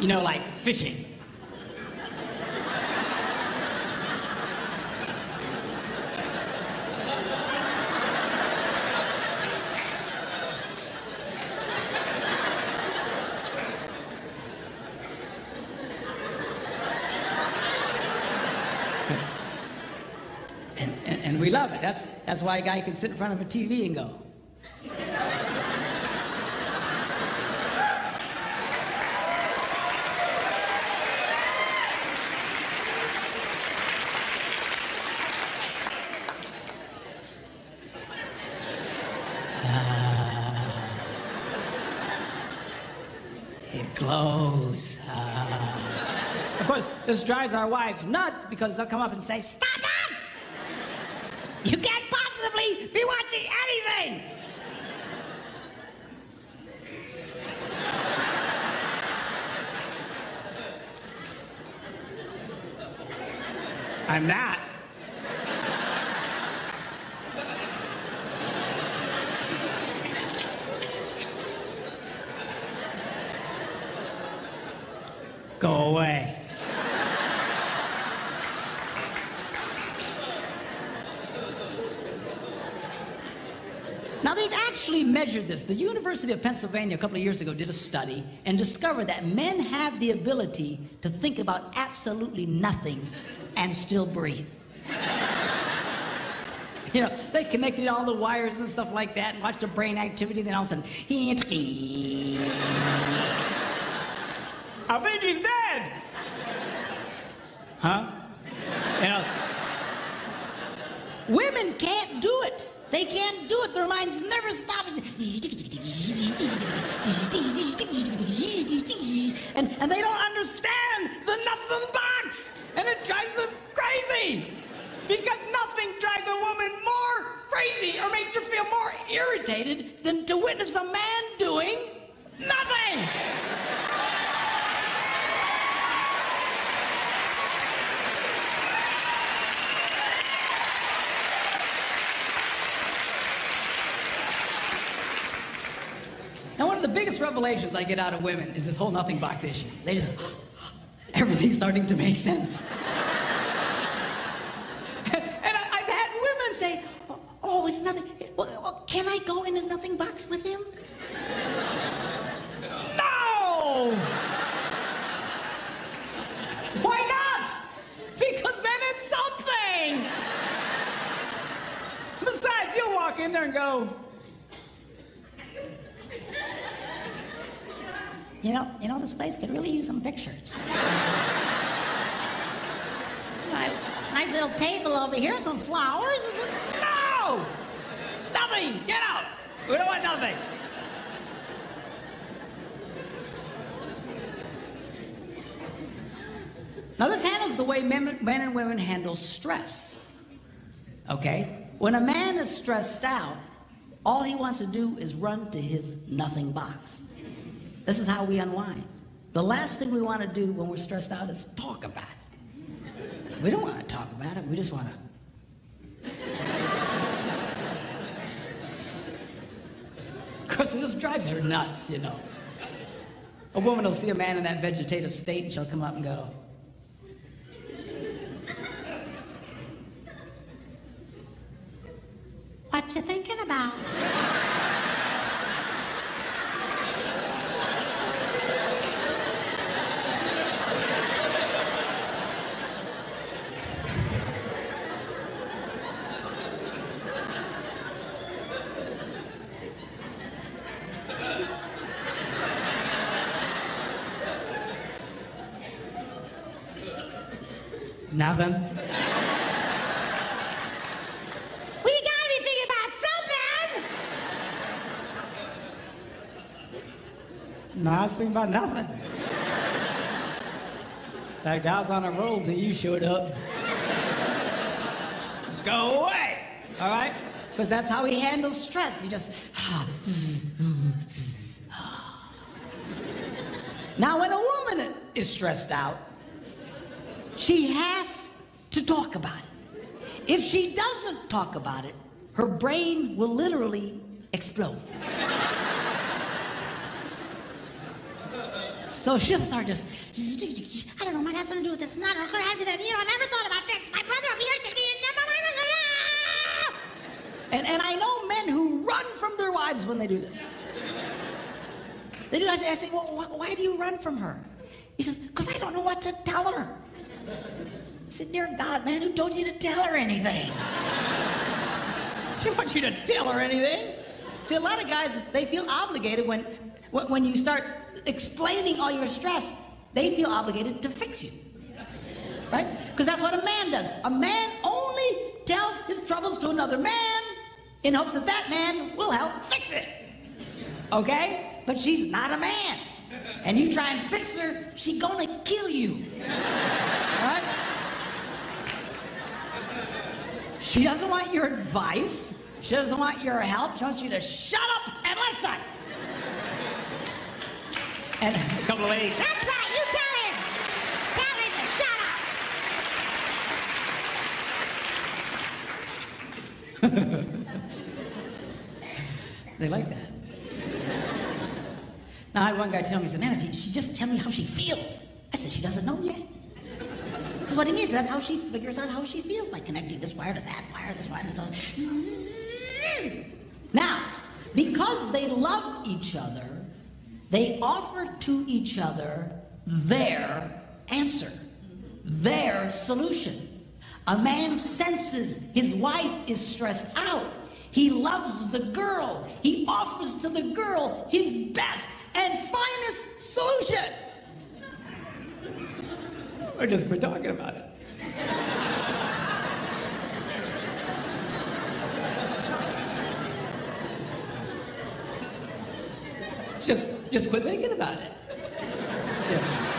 You know, like fishing. And, and, we love it. That's, that's why a guy can sit in front of a TV and go, It glows. Ah. Of course, this drives our wives nuts because they'll come up and say, Stop that! You can't possibly be watching anything! I'm not. Go away. Now, they've actually measured this. The University of Pennsylvania, a couple of years ago, did a study and discovered that men have the ability to think about absolutely nothing and still breathe. You know, they connected all the wires and stuff like that and watched the brain activity, then all of a sudden, it's I think he's dead. Huh? You know, women can't do it. They can't Their minds never stop. And, and they don't understand the nothing box. And it drives them crazy. Because nothing drives a woman more crazy or makes her feel more irritated than to witness a man doing nothing. Now, one of the biggest revelations I get out of women is this whole nothing box issue. They just, everything's starting to make sense. and I, have had women say, oh, it's nothing. Well, can I go in his nothing box with him? no! Why not? Because then it's something. Besides, you'll walk in there and go, You know, you know, this place could really use some pictures. nice little table over here, some flowers. Is it? No! Nothing! Get out! We don't want nothing. Now, this handles the way men, men and women handle stress. Okay? When a man is stressed out, all he wants to do is run to his nothing box. This is how we unwind. The last thing we want to do when we're stressed out is talk about it. We don't want to talk about it, we just want to. of course, it just drives her nuts, you know. A woman will see a man in that vegetative state and she'll come up and go, What you thinking about? Nothing. We gotta be thinking about something. No, I was thinking about nothing. In fact, I was on a roll till you showed up. Go away, all right? Because that's how he handles stress. He just. now, when a woman is stressed out, she has to talk about it. If she doesn't talk about it, her brain will literally explode. so she'll start just. I don't know, might have something to do with this. Not going to have that. You know, I never thought about this. My brother over here said to me, and, and I know men who run from their wives when they do this. They do. I say well, why do you run from her? He says, because I don't know what to tell her. I said, Dear God, man, who told you to tell her anything? she wants you to tell her anything. See, a lot of guys, they feel obligated when, when you start explaining all your stress, they feel obligated to fix you. Right? Because that's what a man does. A man only tells his troubles to another man in hopes that that man will help fix it. Okay? But she's not a man. And you try and fix her, she's gonna kill you. Right? She doesn't want your advice. She doesn't want your help. She wants you to shut up and listen. And a couple of ladies. That's right, you tell him. Tell him to shut up. they like that. Now, I had one guy tell me, he said, man, if she just tell me how she feels. I said, she doesn't know yet. So what he means, that's how she figures out how she feels by connecting this wire to that wire, this wire, and so. Now, because they love each other, they offer to each other their answer, their solution. A man senses his wife is stressed out. He loves the girl. He offers to the girl his best and finest solution. Or just quit talking about it. just, just quit thinking about it. Yeah.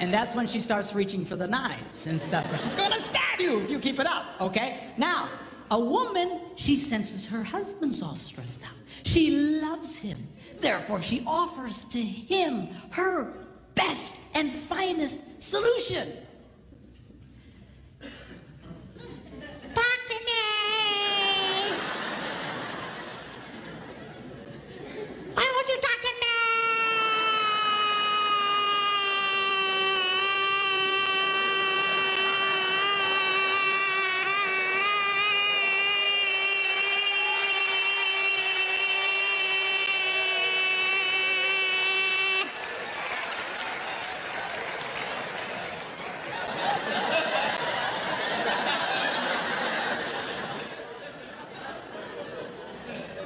And that's when she starts reaching for the knives and stuff. She's gonna stab you if you keep it up, okay? Now, a woman, she senses her husband's all stressed out. She loves him. Therefore, she offers to him her best and finest solution. Talk to me. Why won't you talk to me?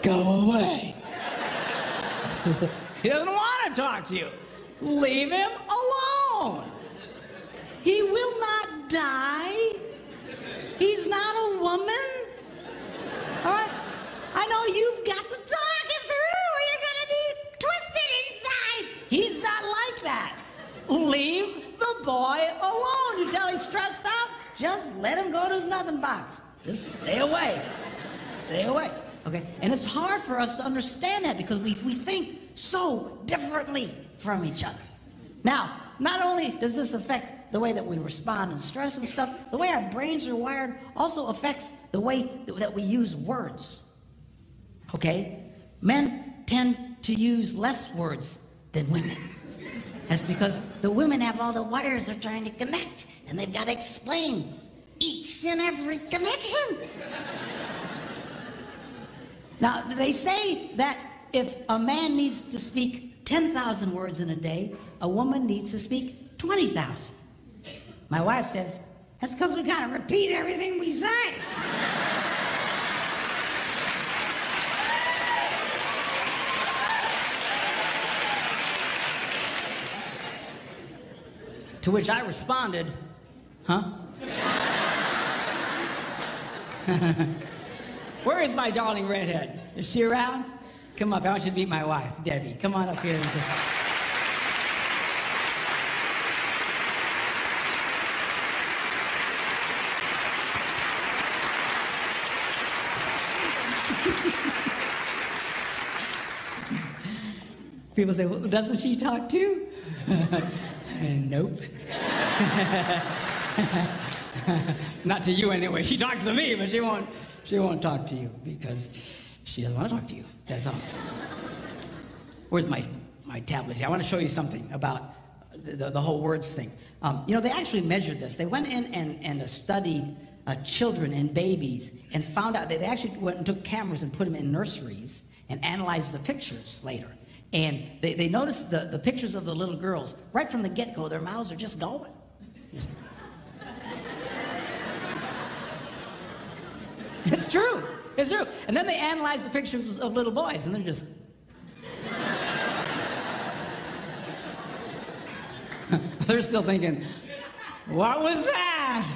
Go away. he doesn't want to talk to you. Leave him alone. He will not die. He's not a woman. All right? I know you've got to talk it through or you're going to be twisted inside. He's not like that. Leave the boy alone. You tell he's stressed out, just let him go to his nothing box. Just stay away. Stay away. Okay? And it's hard for us to understand that because we, we think so differently each other. Now, not only does this affect the way that we respond in stress and stuff, the way our brains are wired also affects the way that we use words. Okay? Men tend to use less words than women. That's because the women have all the wires they're trying to connect, and they've got to explain each and every connection. Now, they say that if a man needs to speak 10,000 words in a day, a woman needs to speak 20,000. My wife says, that's because we got to repeat everything we say. to which I responded, huh? Where is my darling redhead? Is she around? Come up. I want you to meet my wife, Debbie. Come on up here. And just... People say, well, doesn't she talk too? nope. Not to you anyway. She talks to me, but she won't. She won't talk to you because she doesn't want to talk to you. That's all. Where's my, my tablet? I want to show you something about the, the, the whole words thing. Um, you know, they actually measured this. They went in and, and studied uh, children and babies and found out that they actually went and took cameras and put them in nurseries and analyzed the pictures later. And they, they noticed the, the pictures of the little girls. Right from the get go, their mouths are just going. Just- It's true. It's true. And then they analyze the pictures of little boys, and they're just. they're still thinking, what was that?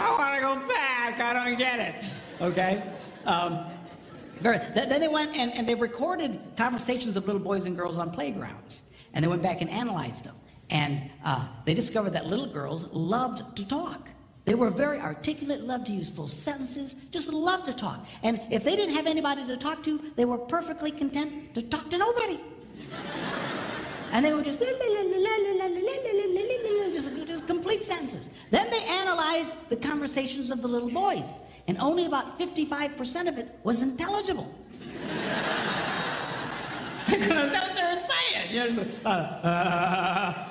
I want to go back. I don't get it. Okay? Um, then they went and, and they recorded conversations of little boys and girls on playgrounds. And they went back and analyzed them. And uh, they discovered that little girls loved to talk. They were very articulate, loved to use full sentences, just loved to talk. And if they didn't have anybody to talk to, they were perfectly content to talk to nobody. And they were just, just, just complete sentences. Then they analyzed the conversations of the little boys, and only about 55% of it was intelligible. Because that's what they were saying. You know, just, uh, uh,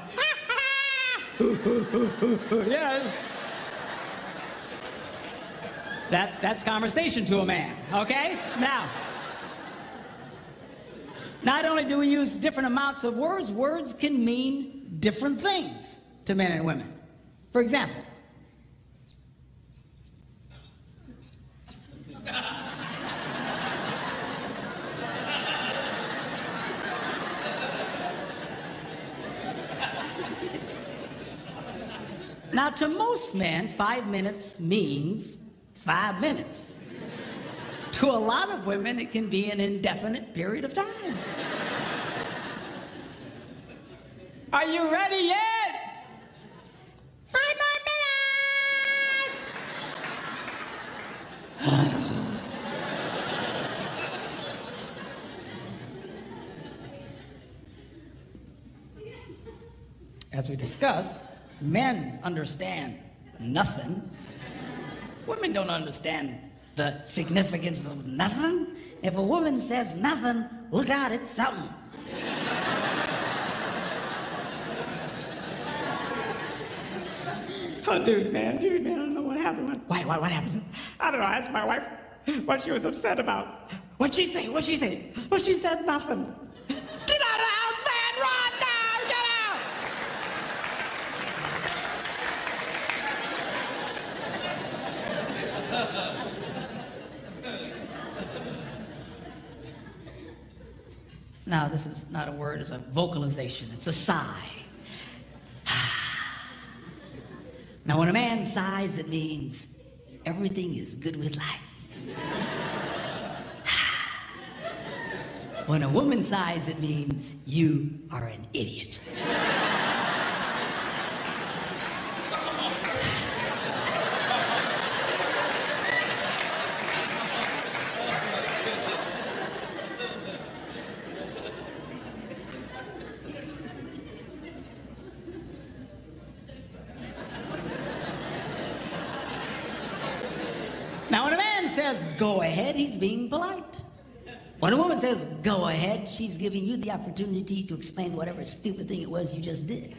yes. That's that's conversation to a man. Okay? Now. Not only do we use different amounts of words, words can mean different things to men and women. For example, Now, to most men, five minutes means five minutes. to a lot of women, it can be an indefinite period of time. Are you ready yet? Five more minutes! As we discussed, men understand nothing. Women don't understand the significance of nothing. If a woman says nothing, look out, it's something. Oh, dude, man, dude, man, I don't know what happened. Why, what, what happened? I don't know. I asked my wife what she was upset about. What'd she say? What'd she say? Well, she said nothing. Get out of the house, man! Run now! Get out! Now, this is not a word, it's a vocalization, it's a sigh. now, when a man sighs, it means everything is good with life. when a woman sighs, it means you are an idiot. Now, when a man says go ahead, he's being polite. When a woman says go ahead, she's giving you the opportunity to explain whatever stupid thing it was you just did.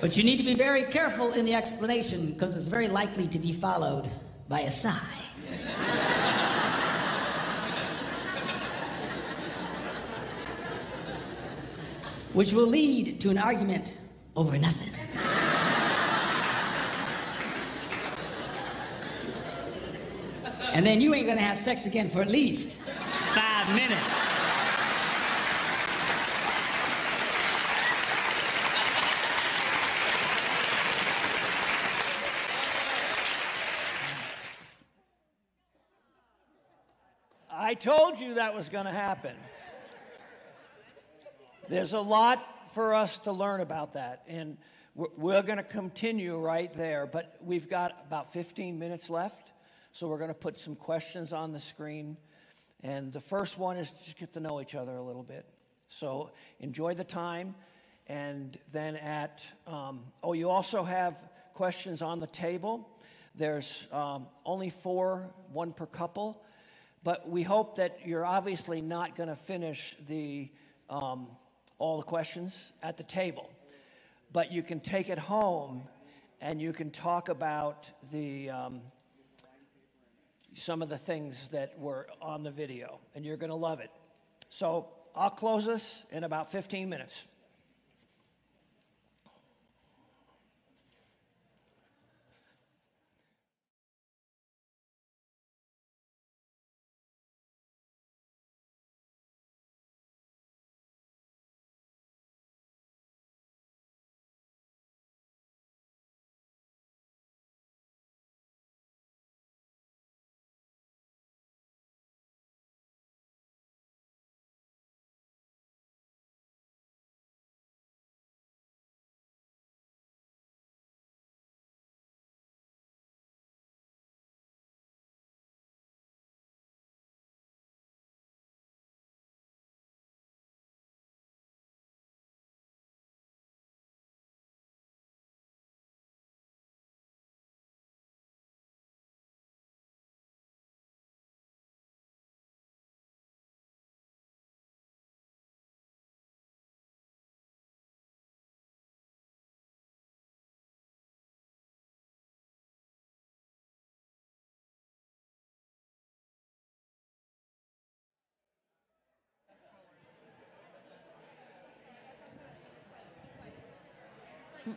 but you need to be very careful in the explanation because it's very likely to be followed by a sigh. Which will lead to an argument over nothing. And then you ain't gonna have sex again for at least five minutes. I told you that was going to happen. There's a lot for us to learn about that, and we're, going to continue right there. But we've got about 15 minutes left, so we're going to put some questions on the screen. And the first one is just get to know each other a little bit. So enjoy the time, and then at um, oh, you also have questions on the table. There's um, only four, one per couple. But we hope that you're obviously not going to finish the, um, all the questions at the table. But you can take it home and you can talk about the, um, some of the things that were on the video, and you're going to love it. So I'll close this in about 15 minutes.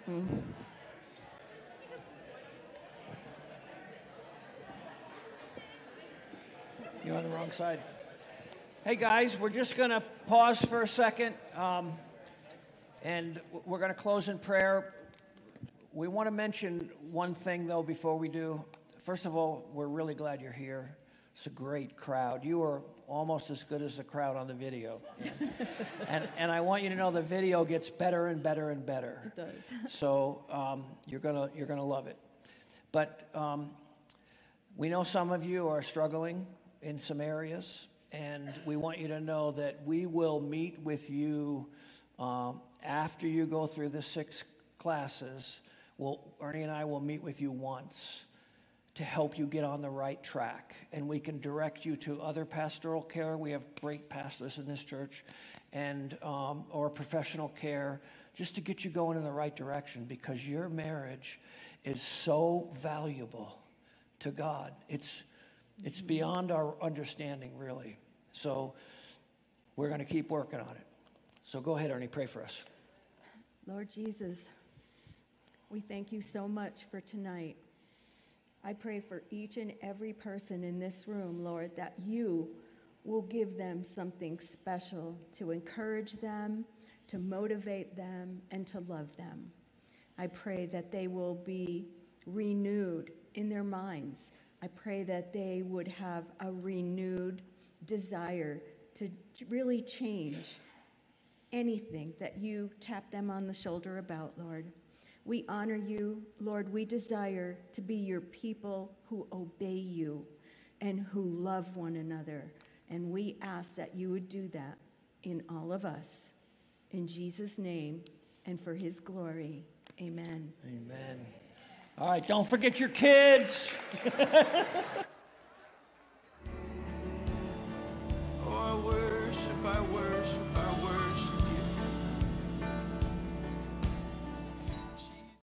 You're on the wrong side. Hey guys, we're just going to pause for a second um, and we're going to close in prayer. We want to mention one thing though before we do. First of all, we're really glad you're here. It's a great crowd. You are almost as good as the crowd on the video. and, and I want you to know the video gets better and better and better. It does. So um, you're gonna you're gonna love it. But um, we know some of you are struggling in some areas, and we want you to know that we will meet with you um, after you go through the six classes. We'll, Ernie and I will meet with you once to help you get on the right track. And we can direct you to other pastoral care. We have great pastors in this church, and um, or professional care, just to get you going in the right direction. Because your marriage is so valuable to God. It's it's beyond our understanding, really. So we're going to keep working on it. So go ahead, Ernie, pray for us. Lord Jesus, we thank you so much for tonight. I pray for each and every person in this room, Lord, that you will give them something special to encourage them, to motivate them, and to love them. I pray that they will be renewed in their minds. I pray that they would have a renewed desire to really change anything that you tap them on the shoulder about, Lord. We honor you, Lord. We desire to be your people who obey you and who love one another. And we ask that you would do that in all of us. In Jesus' name and for his glory. Amen. Amen. All right, don't forget your kids. Oh, I worship, I worship.